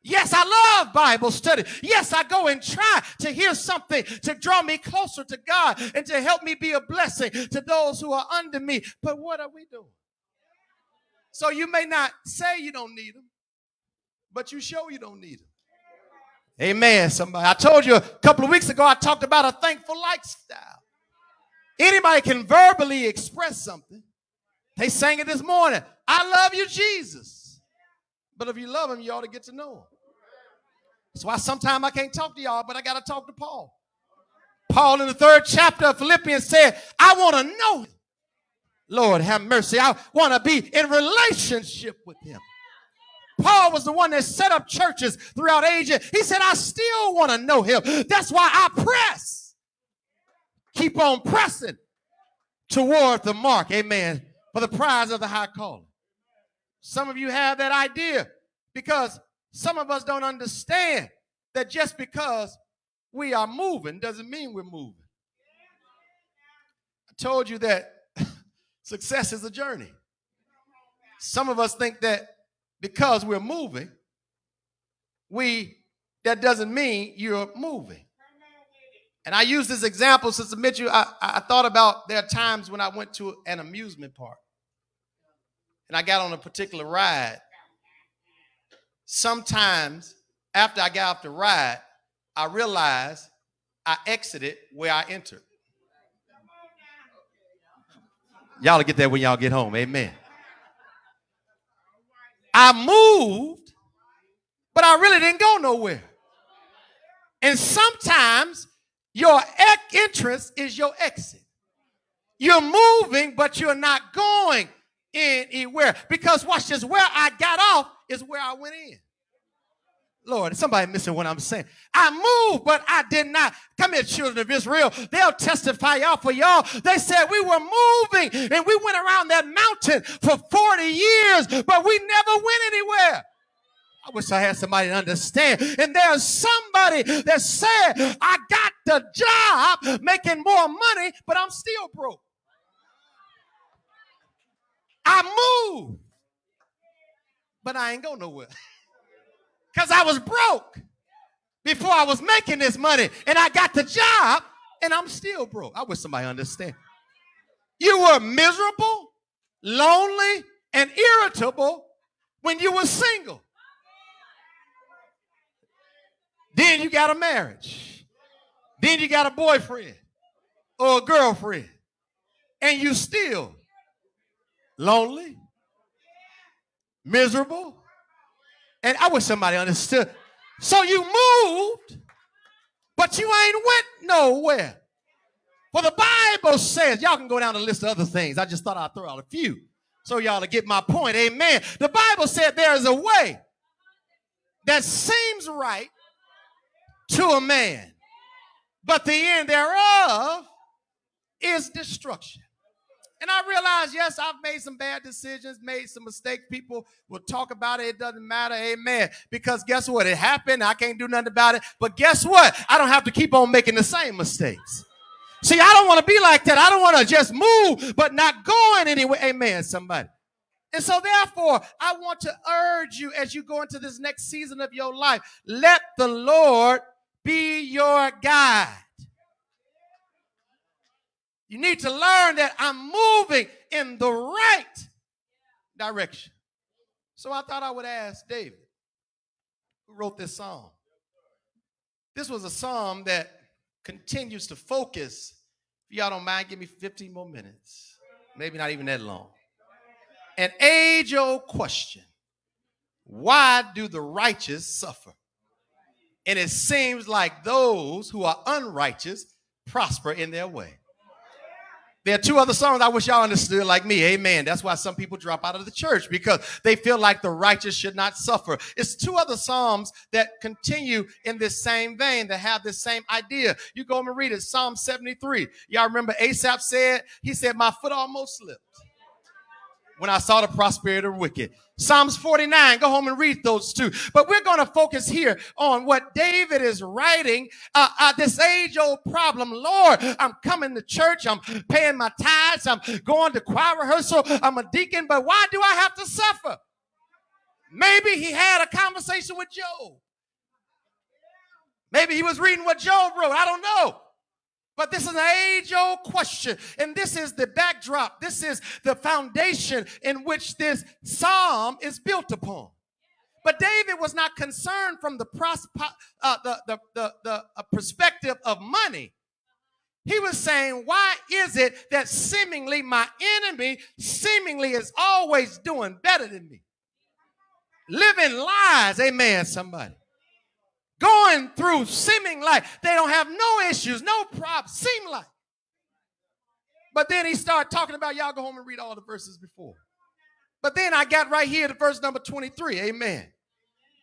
Yes, I love Bible study. Yes, I go and try to hear something to draw me closer to God and to help me be a blessing to those who are under me. But what are we doing? So you may not say you don't need them, but you show you don't need them. Amen. Somebody, I told you a couple of weeks ago, I talked about a thankful lifestyle. Anybody can verbally express something. They sang it this morning. I love you, Jesus. But if you love him, you ought to get to know him. That's why sometimes I can't talk to y'all, but I got to talk to Paul. Paul in the third chapter of Philippians said, I want to know him. Lord, have mercy. I want to be in relationship with him. Paul was the one that set up churches throughout Asia. He said, I still want to know him. That's why I press. Keep on pressing toward the mark. Amen. For the prize of the high calling. Some of you have that idea because some of us don't understand that just because we are moving doesn't mean we're moving. I told you that success is a journey. Some of us think that because we're moving, we that doesn't mean you're moving. And I use this example, Sister Mitchell. I, I thought about there are times when I went to an amusement park and I got on a particular ride. Sometimes after I got off the ride, I realized I exited where I entered. Y'all get that when y'all get home. Amen. I moved, but I really didn't go nowhere. And sometimes your entrance is your exit. You're moving, but you're not going anywhere. Because watch this, where I got off is where I went in. Lord, somebody missing what I'm saying. I moved, but I did not. Come here, children of Israel. They'll testify y'all for y'all. They said we were moving and we went around that mountain for 40 years, but we never went anywhere. I wish I had somebody to understand. And there's somebody that said, I got the job making more money, but I'm still broke. I moved, but I ain't go nowhere. Because I was broke before I was making this money. And I got the job and I'm still broke. I wish somebody understand. You were miserable, lonely, and irritable when you were single. Then you got a marriage. Then you got a boyfriend or a girlfriend. And you still lonely, miserable, and I wish somebody understood. So you moved, but you ain't went nowhere. For the Bible says, y'all can go down the list of other things. I just thought I'd throw out a few. So y'all to get my point. Amen. The Bible said there is a way that seems right to a man, but the end thereof is destruction. And I realize, yes, I've made some bad decisions, made some mistakes. People will talk about it. It doesn't matter. Amen. Because guess what? It happened. I can't do nothing about it. But guess what? I don't have to keep on making the same mistakes. See, I don't want to be like that. I don't want to just move, but not going anywhere. Amen, somebody. And so, therefore, I want to urge you as you go into this next season of your life, let the Lord be your guide. You need to learn that I'm moving in the right direction. So I thought I would ask David, who wrote this psalm. This was a psalm that continues to focus. If y'all don't mind, give me 15 more minutes. Maybe not even that long. An age old question Why do the righteous suffer? And it seems like those who are unrighteous prosper in their way. There are two other songs I wish y'all understood like me. Amen. That's why some people drop out of the church because they feel like the righteous should not suffer. It's two other psalms that continue in this same vein that have this same idea. You go and read it. Psalm 73. Y'all remember Asaph said, he said, my foot almost slipped. When I saw the prosperity of the wicked. Psalms 49, go home and read those two. But we're going to focus here on what David is writing, uh, uh, this age old problem. Lord, I'm coming to church, I'm paying my tithes, I'm going to choir rehearsal, I'm a deacon, but why do I have to suffer? Maybe he had a conversation with Job. Maybe he was reading what Job wrote. I don't know. But this is an age old question. And this is the backdrop. This is the foundation in which this psalm is built upon. But David was not concerned from the, uh, the, the, the, the uh, perspective of money. He was saying, Why is it that seemingly my enemy seemingly is always doing better than me? Living lies, amen, somebody going through seeming like they don't have no issues, no problems, seem like. But then he started talking about y'all go home and read all the verses before. But then I got right here to verse number 23. Amen.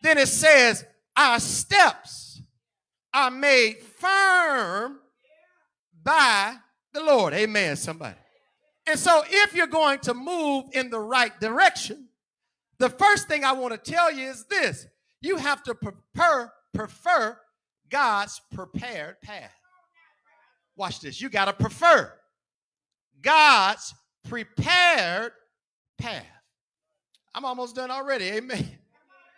Then it says, Our steps are made firm by the Lord. Amen, somebody. And so if you're going to move in the right direction, the first thing I want to tell you is this you have to prepare, prefer God's prepared path. Watch this. You got to prefer God's prepared path. I'm almost done already. Amen.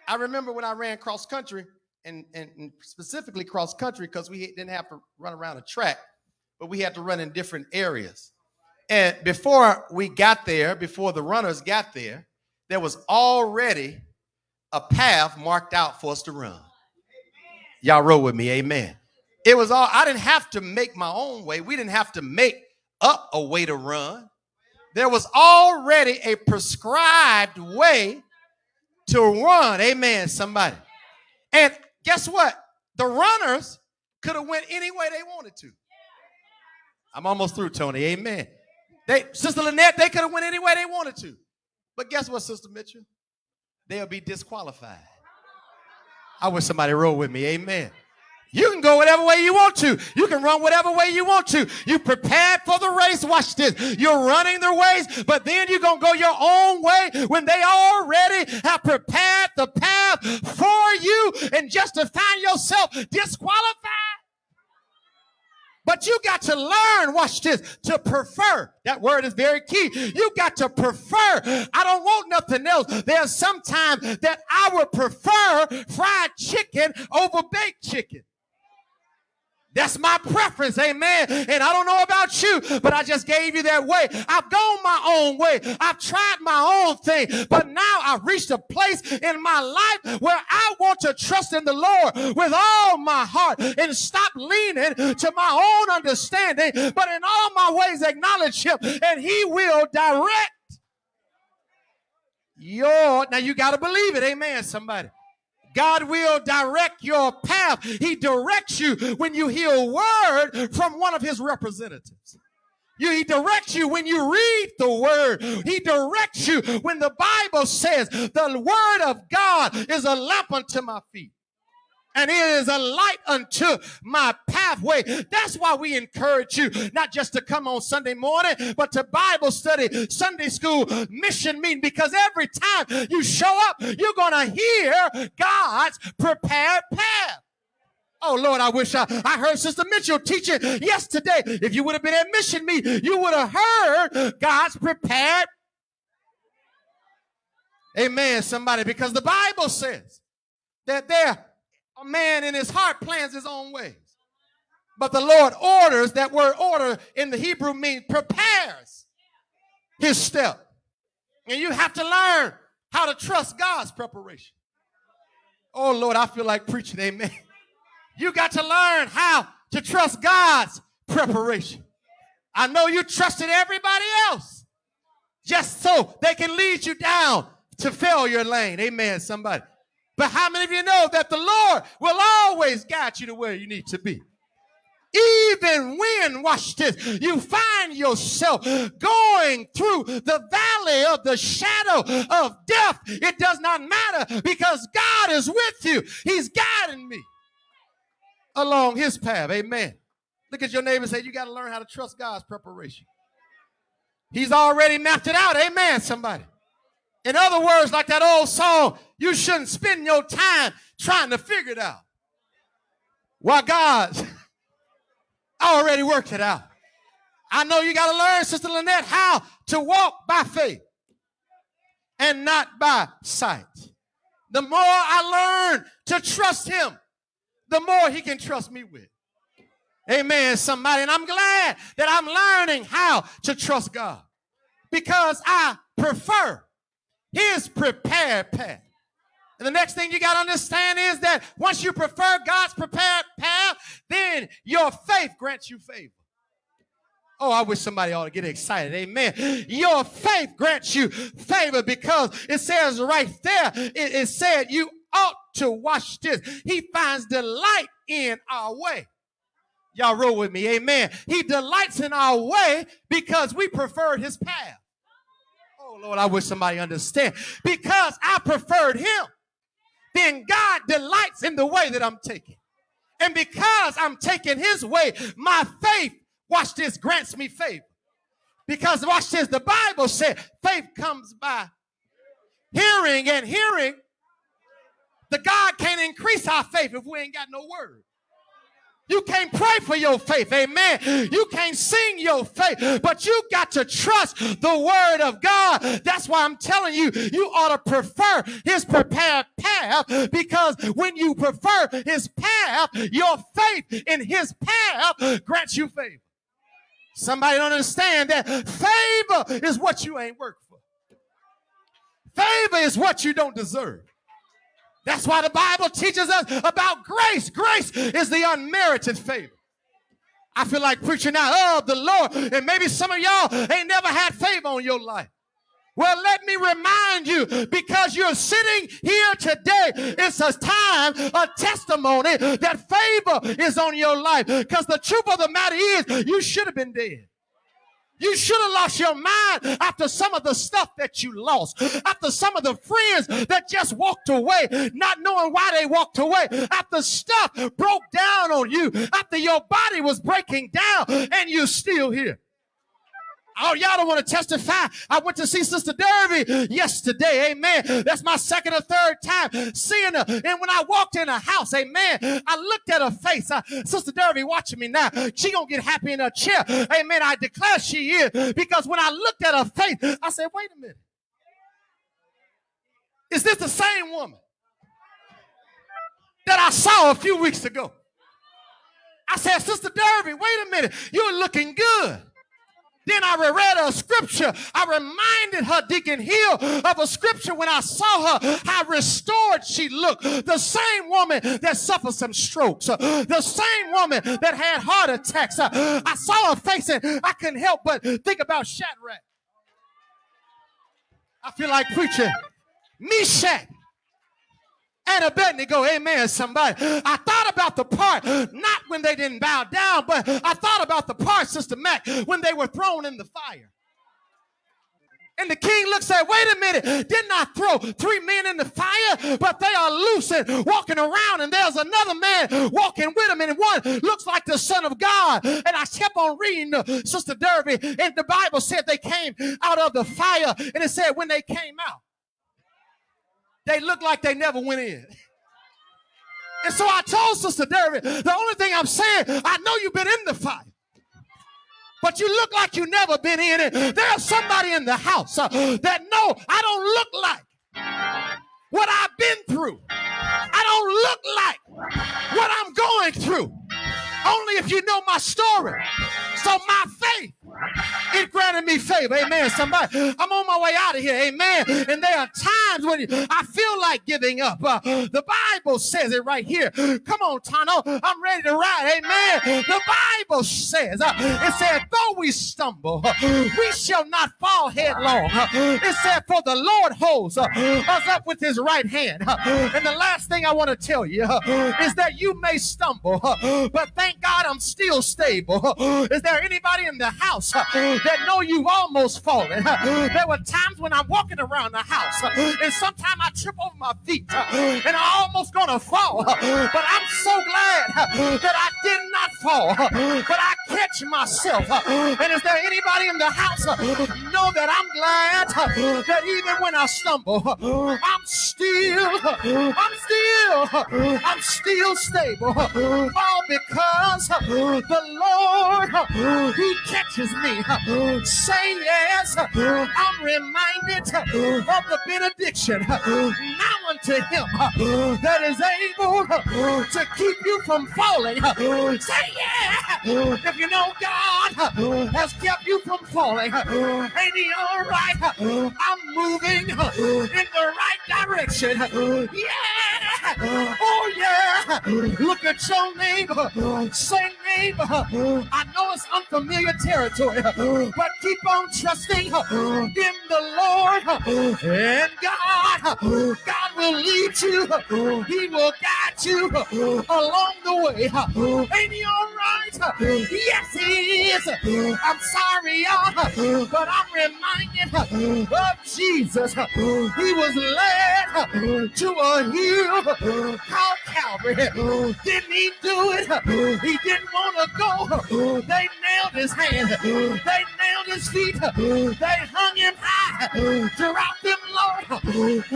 I remember when I ran cross country, and, and, and specifically cross country because we didn't have to run around a track, but we had to run in different areas. And before we got there, before the runners got there, there was already a path marked out for us to run. Y'all roll with me, amen. It was all, I didn't have to make my own way. We didn't have to make up a way to run. There was already a prescribed way to run, amen, somebody. And guess what? The runners could have went any way they wanted to. I'm almost through, Tony, amen. They, Sister Lynette, they could have went any way they wanted to. But guess what, Sister Mitchell? They'll be disqualified. I wish somebody roll with me. Amen. You can go whatever way you want to. You can run whatever way you want to. You prepared for the race. Watch this. You're running their ways, but then you're going to go your own way when they already have prepared the path for you and just to find yourself disqualified. But you got to learn, watch this, to prefer. That word is very key. You got to prefer. I don't want nothing else. There's sometimes that I would prefer fried chicken over baked chicken. That's my preference, amen. And I don't know about you, but I just gave you that way. I've gone my own way. I've tried my own thing, but now I've reached a place in my life where I want to trust in the Lord with all my heart and stop leaning to my own understanding, but in all my ways acknowledge Him, and He will direct your. Now you got to believe it, amen, somebody. God will direct your path. He directs you when you hear a word from one of his representatives. You, he directs you when you read the word. He directs you when the Bible says the word of God is a lamp unto my feet and it is a light unto my pathway. That's why we encourage you not just to come on Sunday morning, but to Bible study, Sunday school, mission meeting, because every time you show up, you're going to hear God's prepared path. Oh Lord, I wish I, I heard Sister Mitchell teaching yesterday. If you would have been at mission meet, you would have heard God's prepared. Amen, somebody, because the Bible says that there a man in his heart plans his own ways. But the Lord orders, that word order in the Hebrew means prepares his step. And you have to learn how to trust God's preparation. Oh Lord, I feel like preaching, amen. You got to learn how to trust God's preparation. I know you trusted everybody else just so they can lead you down to failure lane. Amen, somebody. But how many of you know that the Lord will always guide you to where you need to be? Even when, watch this, you find yourself going through the valley of the shadow of death, it does not matter because God is with you. He's guiding me along his path. Amen. Look at your neighbor and say, You got to learn how to trust God's preparation. He's already mapped it out. Amen, somebody. In other words, like that old song, you shouldn't spend your time trying to figure it out. While God I already worked it out. I know you got to learn, Sister Lynette, how to walk by faith and not by sight. The more I learn to trust Him, the more He can trust me with. Amen, somebody. And I'm glad that I'm learning how to trust God because I prefer His prepared path. And the next thing you got to understand is that once you prefer God's prepared path, then your faith grants you favor. Oh, I wish somebody ought to get excited. Amen. Your faith grants you favor because it says right there, it, it said you ought to watch this. He finds delight in our way. Y'all roll with me. Amen. He delights in our way because we preferred his path. Oh, Lord, I wish somebody understand. Because I preferred him, then God delights in the way that I'm taking. And because I'm taking his way, my faith Watch this, grants me favor. Because watch this, the Bible said faith comes by hearing and hearing. The God can't increase our faith if we ain't got no word. You can't pray for your faith, amen. You can't sing your faith, but you got to trust the word of God. That's why I'm telling you, you ought to prefer his prepared path because when you prefer his path, your faith in his path grants you favor. Somebody don't understand that favor is what you ain't worked for. Favor is what you don't deserve. That's why the Bible teaches us about grace. Grace is the unmerited favor. I feel like preaching out of the Lord, and maybe some of y'all ain't never had favor on your life. Well, let me remind you because you're sitting here today, it's a time, a testimony that favor is on your life. Because the truth of the matter is, you should have been dead. You should have lost your mind after some of the stuff that you lost, after some of the friends that just walked away, not knowing why they walked away, after stuff broke down on you, after your body was breaking down, and you're still here. Oh, y'all don't want to testify. I went to see Sister Derby yesterday. Amen. That's my second or third time seeing her. And when I walked in her house, amen, I looked at her face. Uh, Sister Derby watching me now. She gonna get happy in her chair. Amen. I declare she is. Because when I looked at her face, I said, wait a minute. Is this the same woman that I saw a few weeks ago? I said, Sister Derby, wait a minute. You're looking good. Then I read a scripture. I reminded her, Deacon Hill, of a scripture when I saw her, how restored she looked. The same woman that suffered some strokes, the same woman that had heart attacks. I saw her face and I couldn't help but think about Shadrach. I feel like preaching Meshach and Abednego. Amen, somebody. I thought about the part, not when they didn't bow down, but I thought about the part, Sister Mac, when they were thrown in the fire. And the king looks at, wait a minute, didn't I throw three men in the fire? But they are loose and walking around, and there's another man walking with them, and one looks like the Son of God. And I kept on reading uh, Sister Derby, and the Bible said they came out of the fire, and it said when they came out, they look like they never went in. And so I told Sister Derby, the only thing I'm saying, I know you've been in the fight. But you look like you never been in it. There's somebody in the house uh, that know I don't look like what I've been through. I don't look like what I'm going through. Only if you know my story. So my faith it granted me favor. Amen. Somebody, I'm on my way out of here. Amen. And there are times when I feel like giving up. Uh, the Bible says it right here. Come on, Tano. I'm ready to ride. Amen. The Bible says, uh, it said, though we stumble, uh, we shall not fall headlong. Uh, it said, for the Lord holds uh, us up with his right hand. Uh, and the last thing I want to tell you is that you may stumble, but thank God I'm still stable. Is there anybody in the house Uh, that know you've almost fallen. Uh, there were times when I'm walking around the house uh, and sometimes I trip over my feet and I'm almost gonna fall. But I'm so glad that I did not fall. But I catch myself. And is there anybody in the house uh, know that I'm glad uh, that even when I stumble, uh, I'm still, I'm still, I'm still stable. All because the Lord, He catches me. Say yes. I'm reminded of the benediction. Now unto Him that is able to keep you from falling. Say yeah. If you know God has kept you from falling, ain't He all right? I'm moving in the right direction. Yeah. Oh yeah. Look at your neighbor. Say neighbor. I know it's unfamiliar territory, but keep on trusting in the Lord and God. God will lead you. He will guide you along the way. Ain't he all right? Yes, he is. I'm sorry, y'all, but I'm reminded of Jesus. He was led to a hill called Calvary. Didn't he do it? He didn't want to go. They nailed his hand. They nailed his feet. They hung him high. Dropped him low.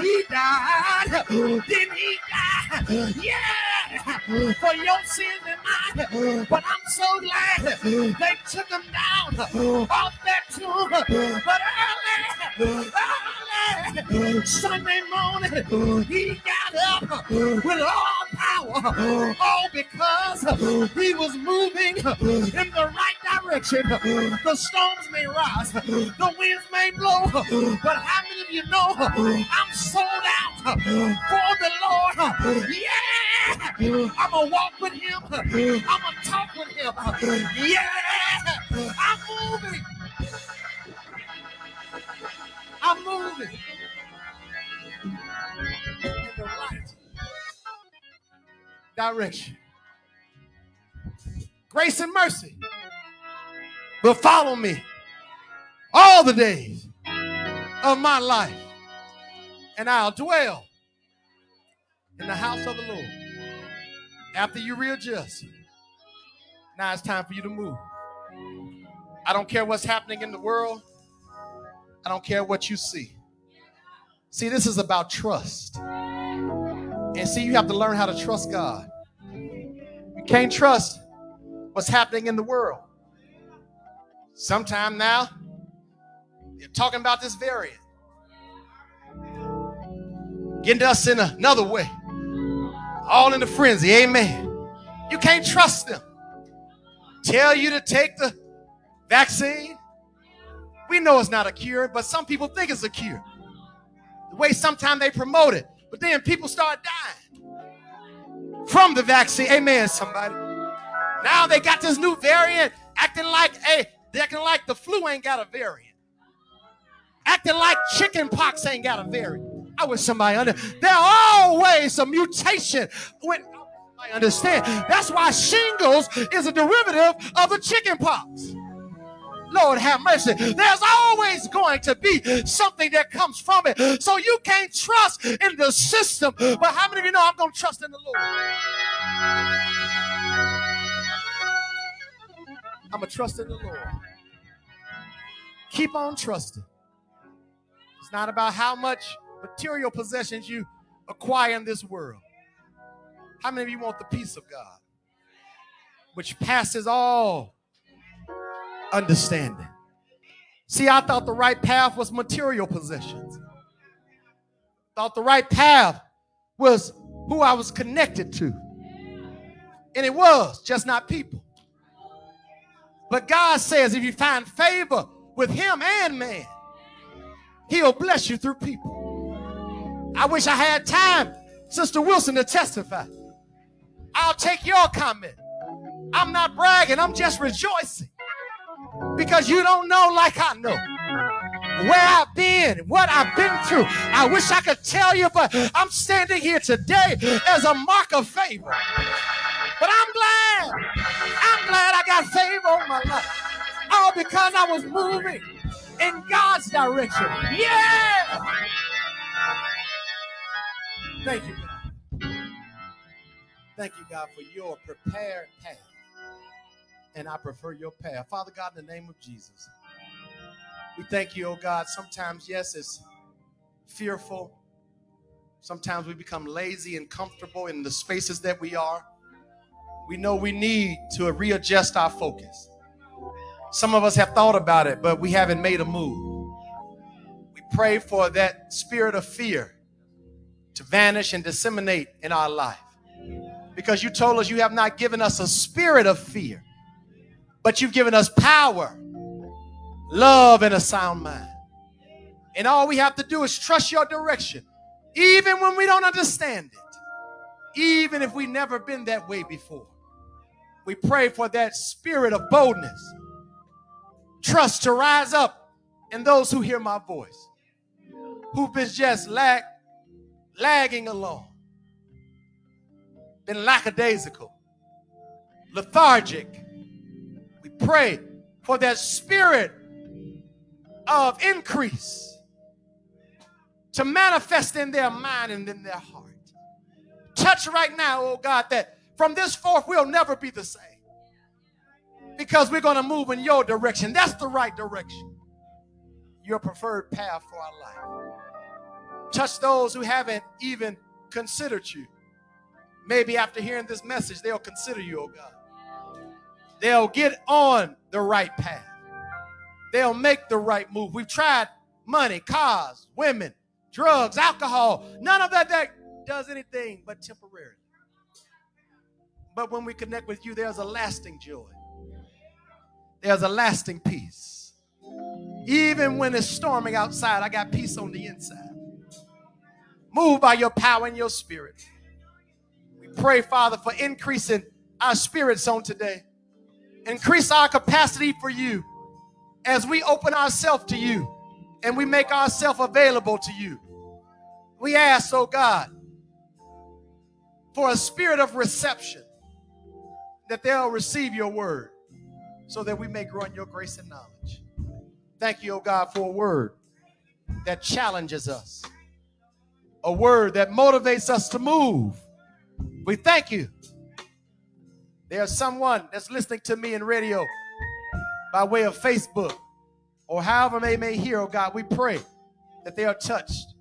He died. Didn't he die? Yeah. For your sins and mine. But I'm so glad they took him down off that tomb. But early, early, Sunday morning, he got up with all power. All because he was moving in the right direction. The storms may rise, the winds may blow, but how many of you know I'm sold out for the Lord? Yeah, I'm gonna walk with him, I'm gonna talk with him. Yeah, I'm moving. I'm moving in the right direction. Grace and mercy will follow me all the days of my life, and I'll dwell in the house of the Lord. After you readjust, now it's time for you to move. I don't care what's happening in the world. I don't care what you see. See, this is about trust. And see, you have to learn how to trust God. You can't trust what's happening in the world. Sometime now, you're talking about this variant. Getting us in another way. All in the frenzy. Amen. You can't trust them. Tell you to take the vaccine. We know it's not a cure, but some people think it's a cure. The way sometimes they promote it, but then people start dying from the vaccine. Amen, somebody. Now they got this new variant acting like, hey, acting like the flu ain't got a variant. Acting like chicken pox ain't got a variant. I wish somebody under. There always a mutation. When I understand, that's why shingles is a derivative of the chicken pox. Lord have mercy. There's always going to be something that comes from it. So you can't trust in the system. But how many of you know I'm going to trust in the Lord? I'm going to trust in the Lord. Keep on trusting. It's not about how much material possessions you acquire in this world. How many of you want the peace of God, which passes all understanding? See, I thought the right path was material possessions. Thought the right path was who I was connected to. And it was just not people. But God says if you find favor with him and man, he'll bless you through people. I wish I had time, Sister Wilson, to testify. I'll take your comment. I'm not bragging, I'm just rejoicing. Because you don't know like I know where I've been, what I've been through. I wish I could tell you, but I'm standing here today as a mark of favor. But I'm glad. I'm glad I got favor on my life. All because I was moving in God's direction. Yeah. Thank you, God. Thank you, God, for your prepared path and I prefer your path. Father God, in the name of Jesus, we thank you, oh God. Sometimes, yes, it's fearful. Sometimes we become lazy and comfortable in the spaces that we are. We know we need to readjust our focus. Some of us have thought about it, but we haven't made a move. We pray for that spirit of fear to vanish and disseminate in our life. Because you told us you have not given us a spirit of fear, but you've given us power, love, and a sound mind. And all we have to do is trust your direction, even when we don't understand it, even if we've never been that way before. We pray for that spirit of boldness, trust to rise up in those who hear my voice, who've been just lag, lagging along, been lackadaisical, lethargic. We pray for that spirit of increase to manifest in their mind and in their heart. Touch right now, oh God, that from this forth we'll never be the same. Because we're going to move in your direction. That's the right direction. Your preferred path for our life. Touch those who haven't even considered you. Maybe after hearing this message, they'll consider you, oh God. They'll get on the right path. They'll make the right move. We've tried money, cars, women, drugs, alcohol. None of that, that does anything but temporarily. But when we connect with you, there's a lasting joy. There's a lasting peace. Even when it's storming outside, I got peace on the inside. Move by your power and your spirit. We pray, Father, for increasing our spirits on today. Increase our capacity for you as we open ourselves to you and we make ourselves available to you. We ask, oh God, for a spirit of reception that they'll receive your word so that we may grow in your grace and knowledge. Thank you, oh God, for a word that challenges us, a word that motivates us to move. We thank you. There's someone that's listening to me in radio by way of Facebook or however they may hear, oh God, we pray that they are touched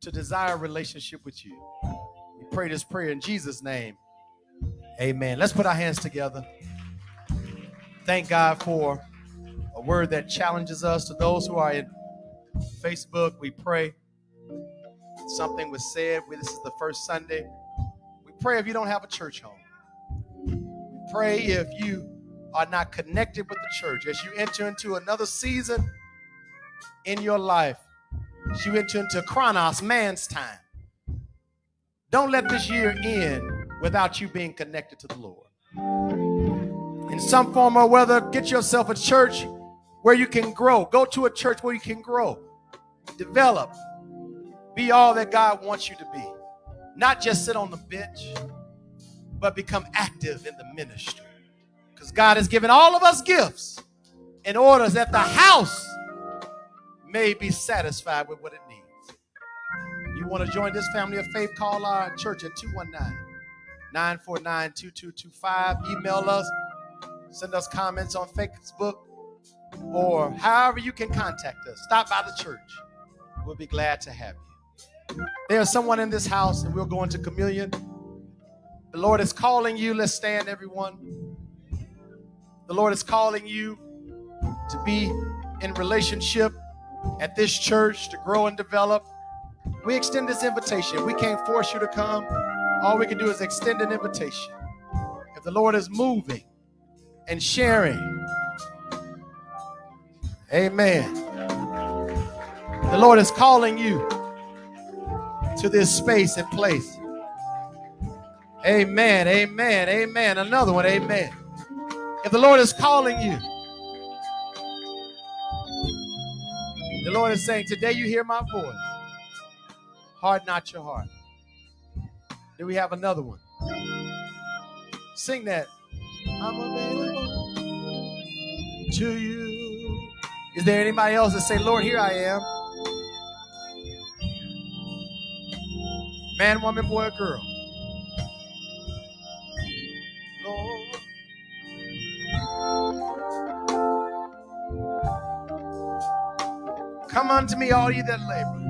to desire a relationship with you. We pray this prayer in Jesus' name. Amen. Let's put our hands together. Thank God for a word that challenges us. To those who are in Facebook, we pray something was said. This is the first Sunday. We pray if you don't have a church home. We pray if you are not connected with the church. As you enter into another season in your life, as you enter into chronos, man's time, don't let this year end without you being connected to the Lord. In some form or whether, get yourself a church where you can grow. Go to a church where you can grow, develop, be all that God wants you to be. Not just sit on the bench, but become active in the ministry. Because God has given all of us gifts in order that the house may be satisfied with what it needs. You want to join this family of faith? Call our church at 219 949 2225. Email us, send us comments on Facebook, or however you can contact us. Stop by the church. We'll be glad to have you. There's someone in this house, and we're going to communion. The Lord is calling you. Let's stand, everyone. The Lord is calling you to be in relationship at this church, to grow and develop. We extend this invitation. We can't force you to come. All we can do is extend an invitation. If the Lord is moving and sharing, amen. The Lord is calling you to this space and place. Amen, amen, amen. Another one, amen. If the Lord is calling you, the Lord is saying, Today you hear my voice. Harden not your heart. Then we have another one. Sing that. I'm available to you. Is there anybody else that say, Lord, here I am? Man, woman, boy, girl. Come unto me, all you that labor.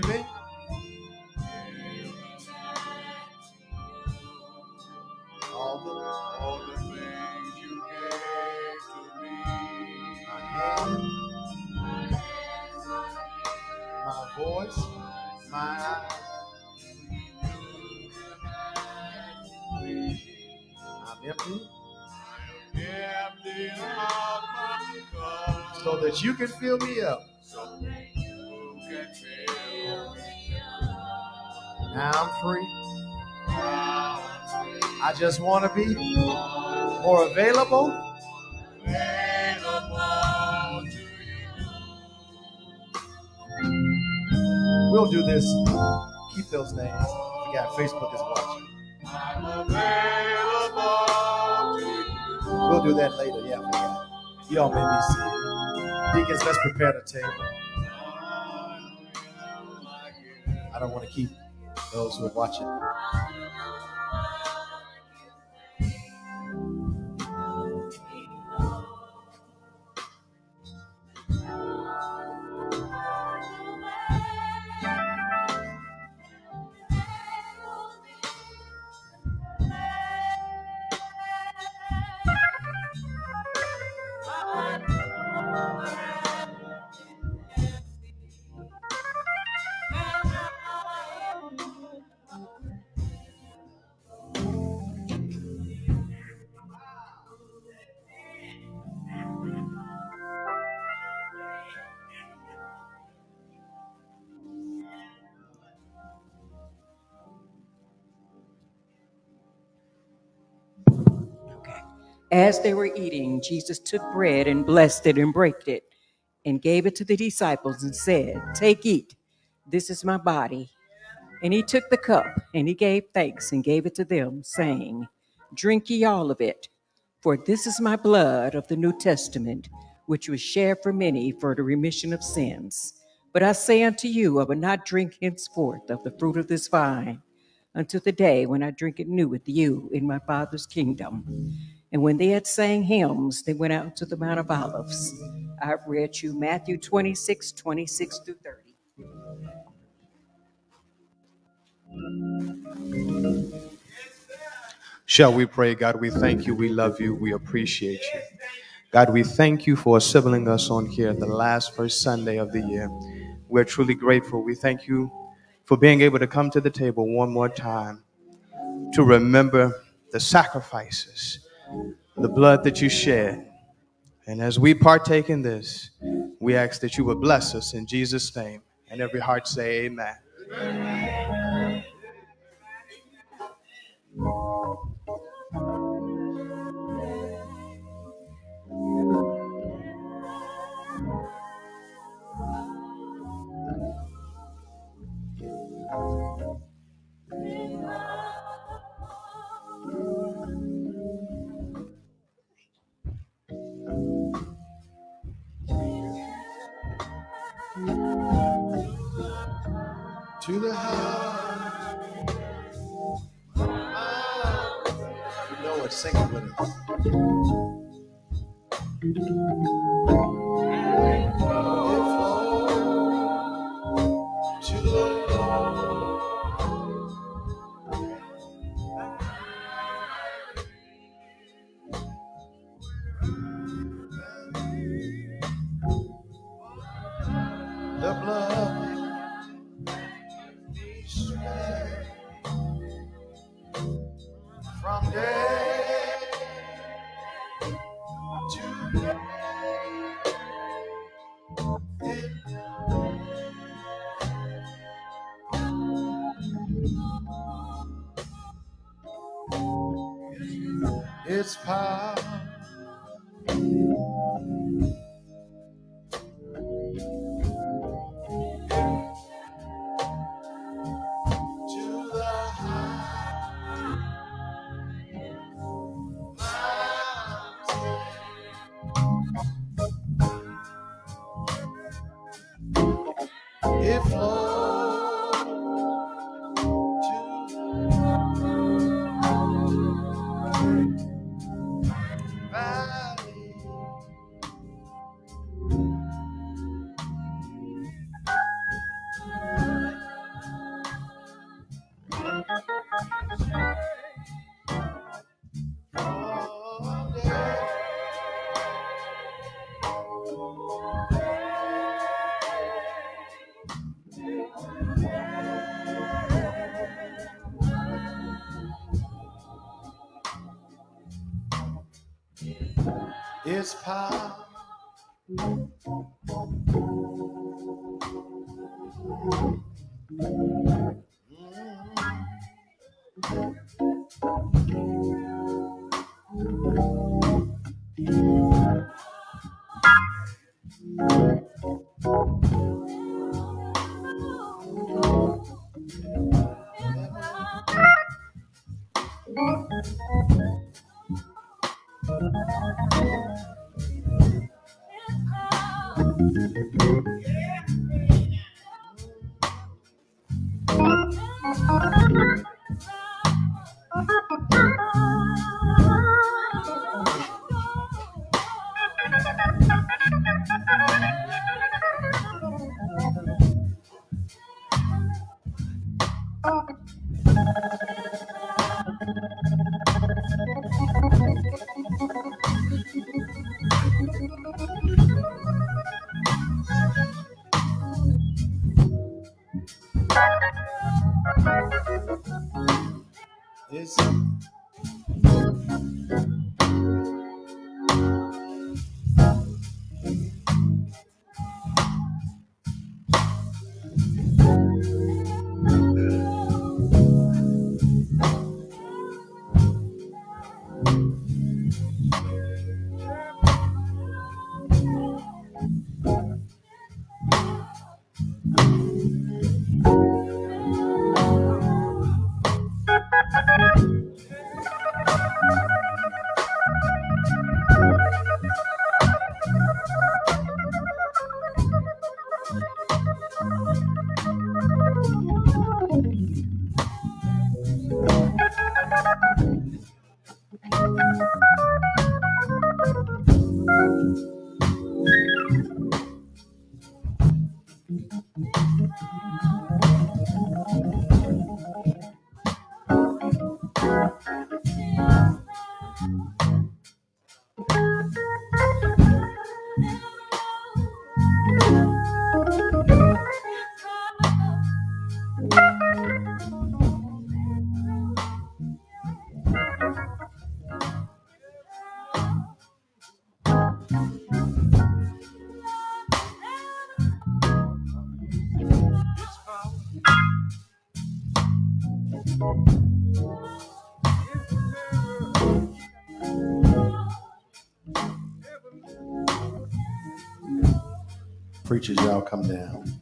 Giving. All the, all the things you gave to me. My hand, my voice, my eyes. I'm empty. So that you can fill me up. I just want to be more available. We'll do this. Keep those names. Forgot Facebook is watching. We'll do that later. Yeah, I forgot. Y'all made me see. Deacons, let's prepare the table. I don't want to keep those who are watching.
They were eating, Jesus took bread and blessed it and broke it and gave it to the disciples and said, Take, eat. This is my body. And he took the cup and he gave thanks and gave it to them, saying, Drink ye all of it, for this is my blood of the New Testament, which was shed for many for the remission of sins. But I say unto you, I will not drink henceforth of the fruit of this vine until the day when I drink it new with you in my Father's kingdom. And when they had sang hymns, they went out to the Mount of Olives. I've read you Matthew 26, 26 through 30.
Shall we pray? God, we thank you. We love you. We appreciate you. God, we thank you for assembling us on here the last first Sunday of the year. We're truly grateful. We thank you for being able to come to the table one more time to remember the sacrifices, the blood that you shed. And as we partake in this, we ask that you would bless us in Jesus' name. And every heart say, Amen. To It's power. Preachers, y'all come down.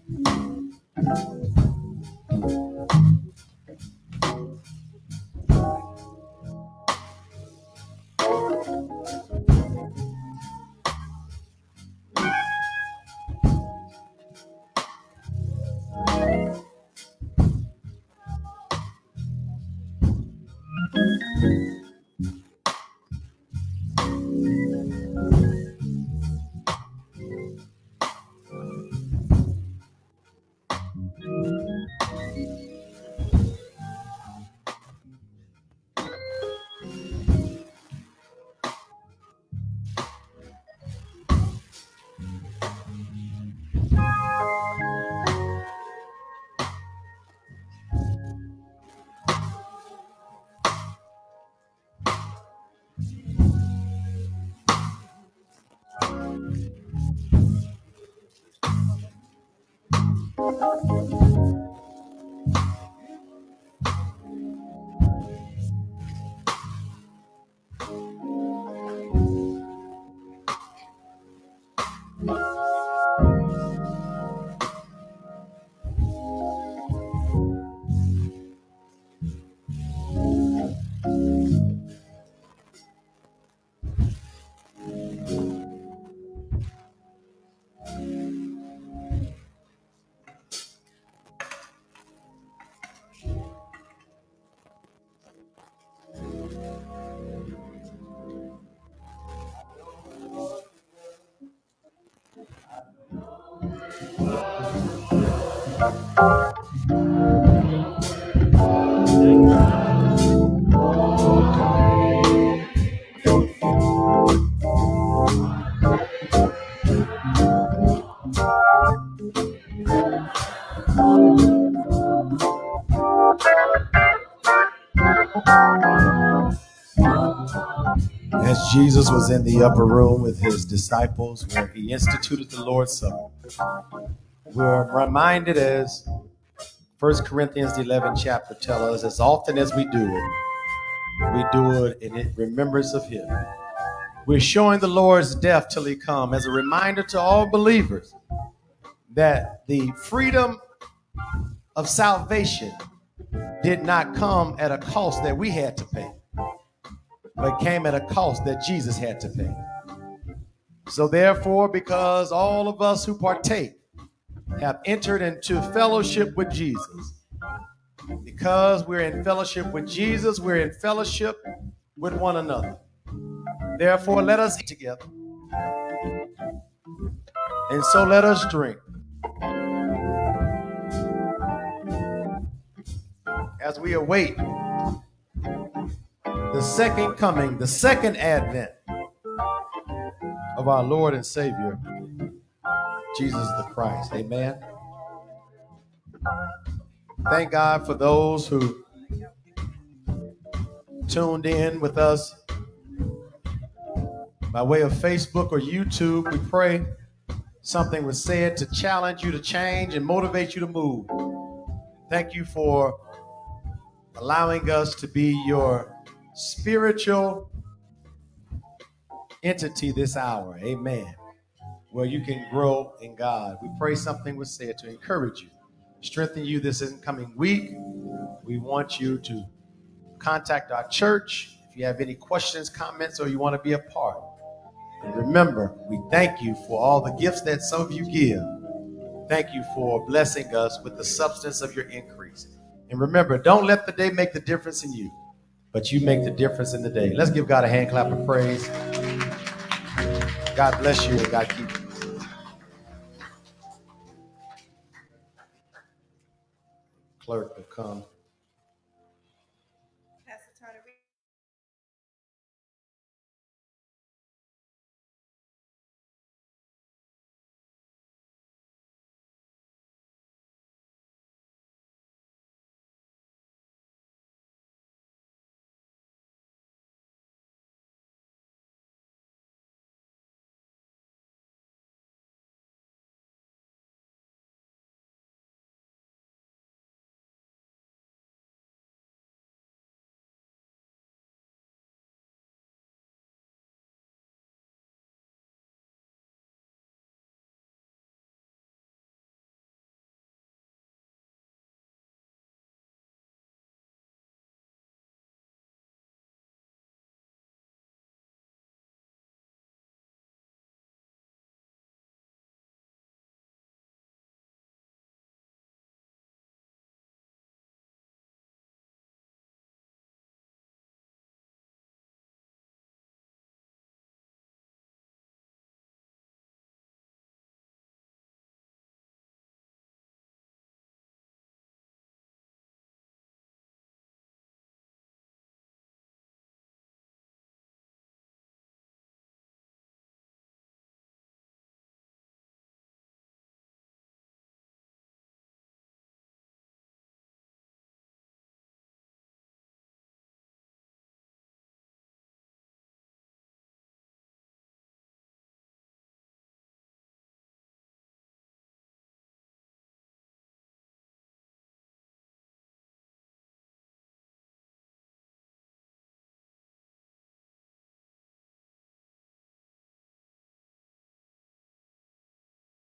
Was in the upper room with his disciples where he instituted the Lord's Supper, we're reminded as 1 Corinthians the 11th chapter tell us, as often as we do it, we do it in remembrance of him. We're showing the Lord's death till he come as a reminder to all believers that the freedom of salvation did not come at a cost that we had to pay, but came at a cost that Jesus had to pay. So, therefore, because all of us who partake have entered into fellowship with Jesus, because we're in fellowship with Jesus, we're in fellowship with one another. Therefore, let us eat together. And so let us drink. As we await the second coming, the second advent of our Lord and Savior, Jesus the Christ. Amen. Thank God for those who tuned in with us by way of Facebook or YouTube. We pray something was said to challenge you to change and motivate you to move. Thank you for allowing us to be your spiritual entity this hour. Amen. Where you can grow in God. We pray something was said to encourage you, strengthen you this incoming week. We want you to contact our church if you have any questions, comments, or you want to be a part. And remember, we thank you for all the gifts that some of you give. Thank you for blessing us with the substance of your increase. And remember, don't let the day make the difference in you, but you make the difference in the day. Let's give God a hand clap of praise. God bless you and God keep you. Clerk to come.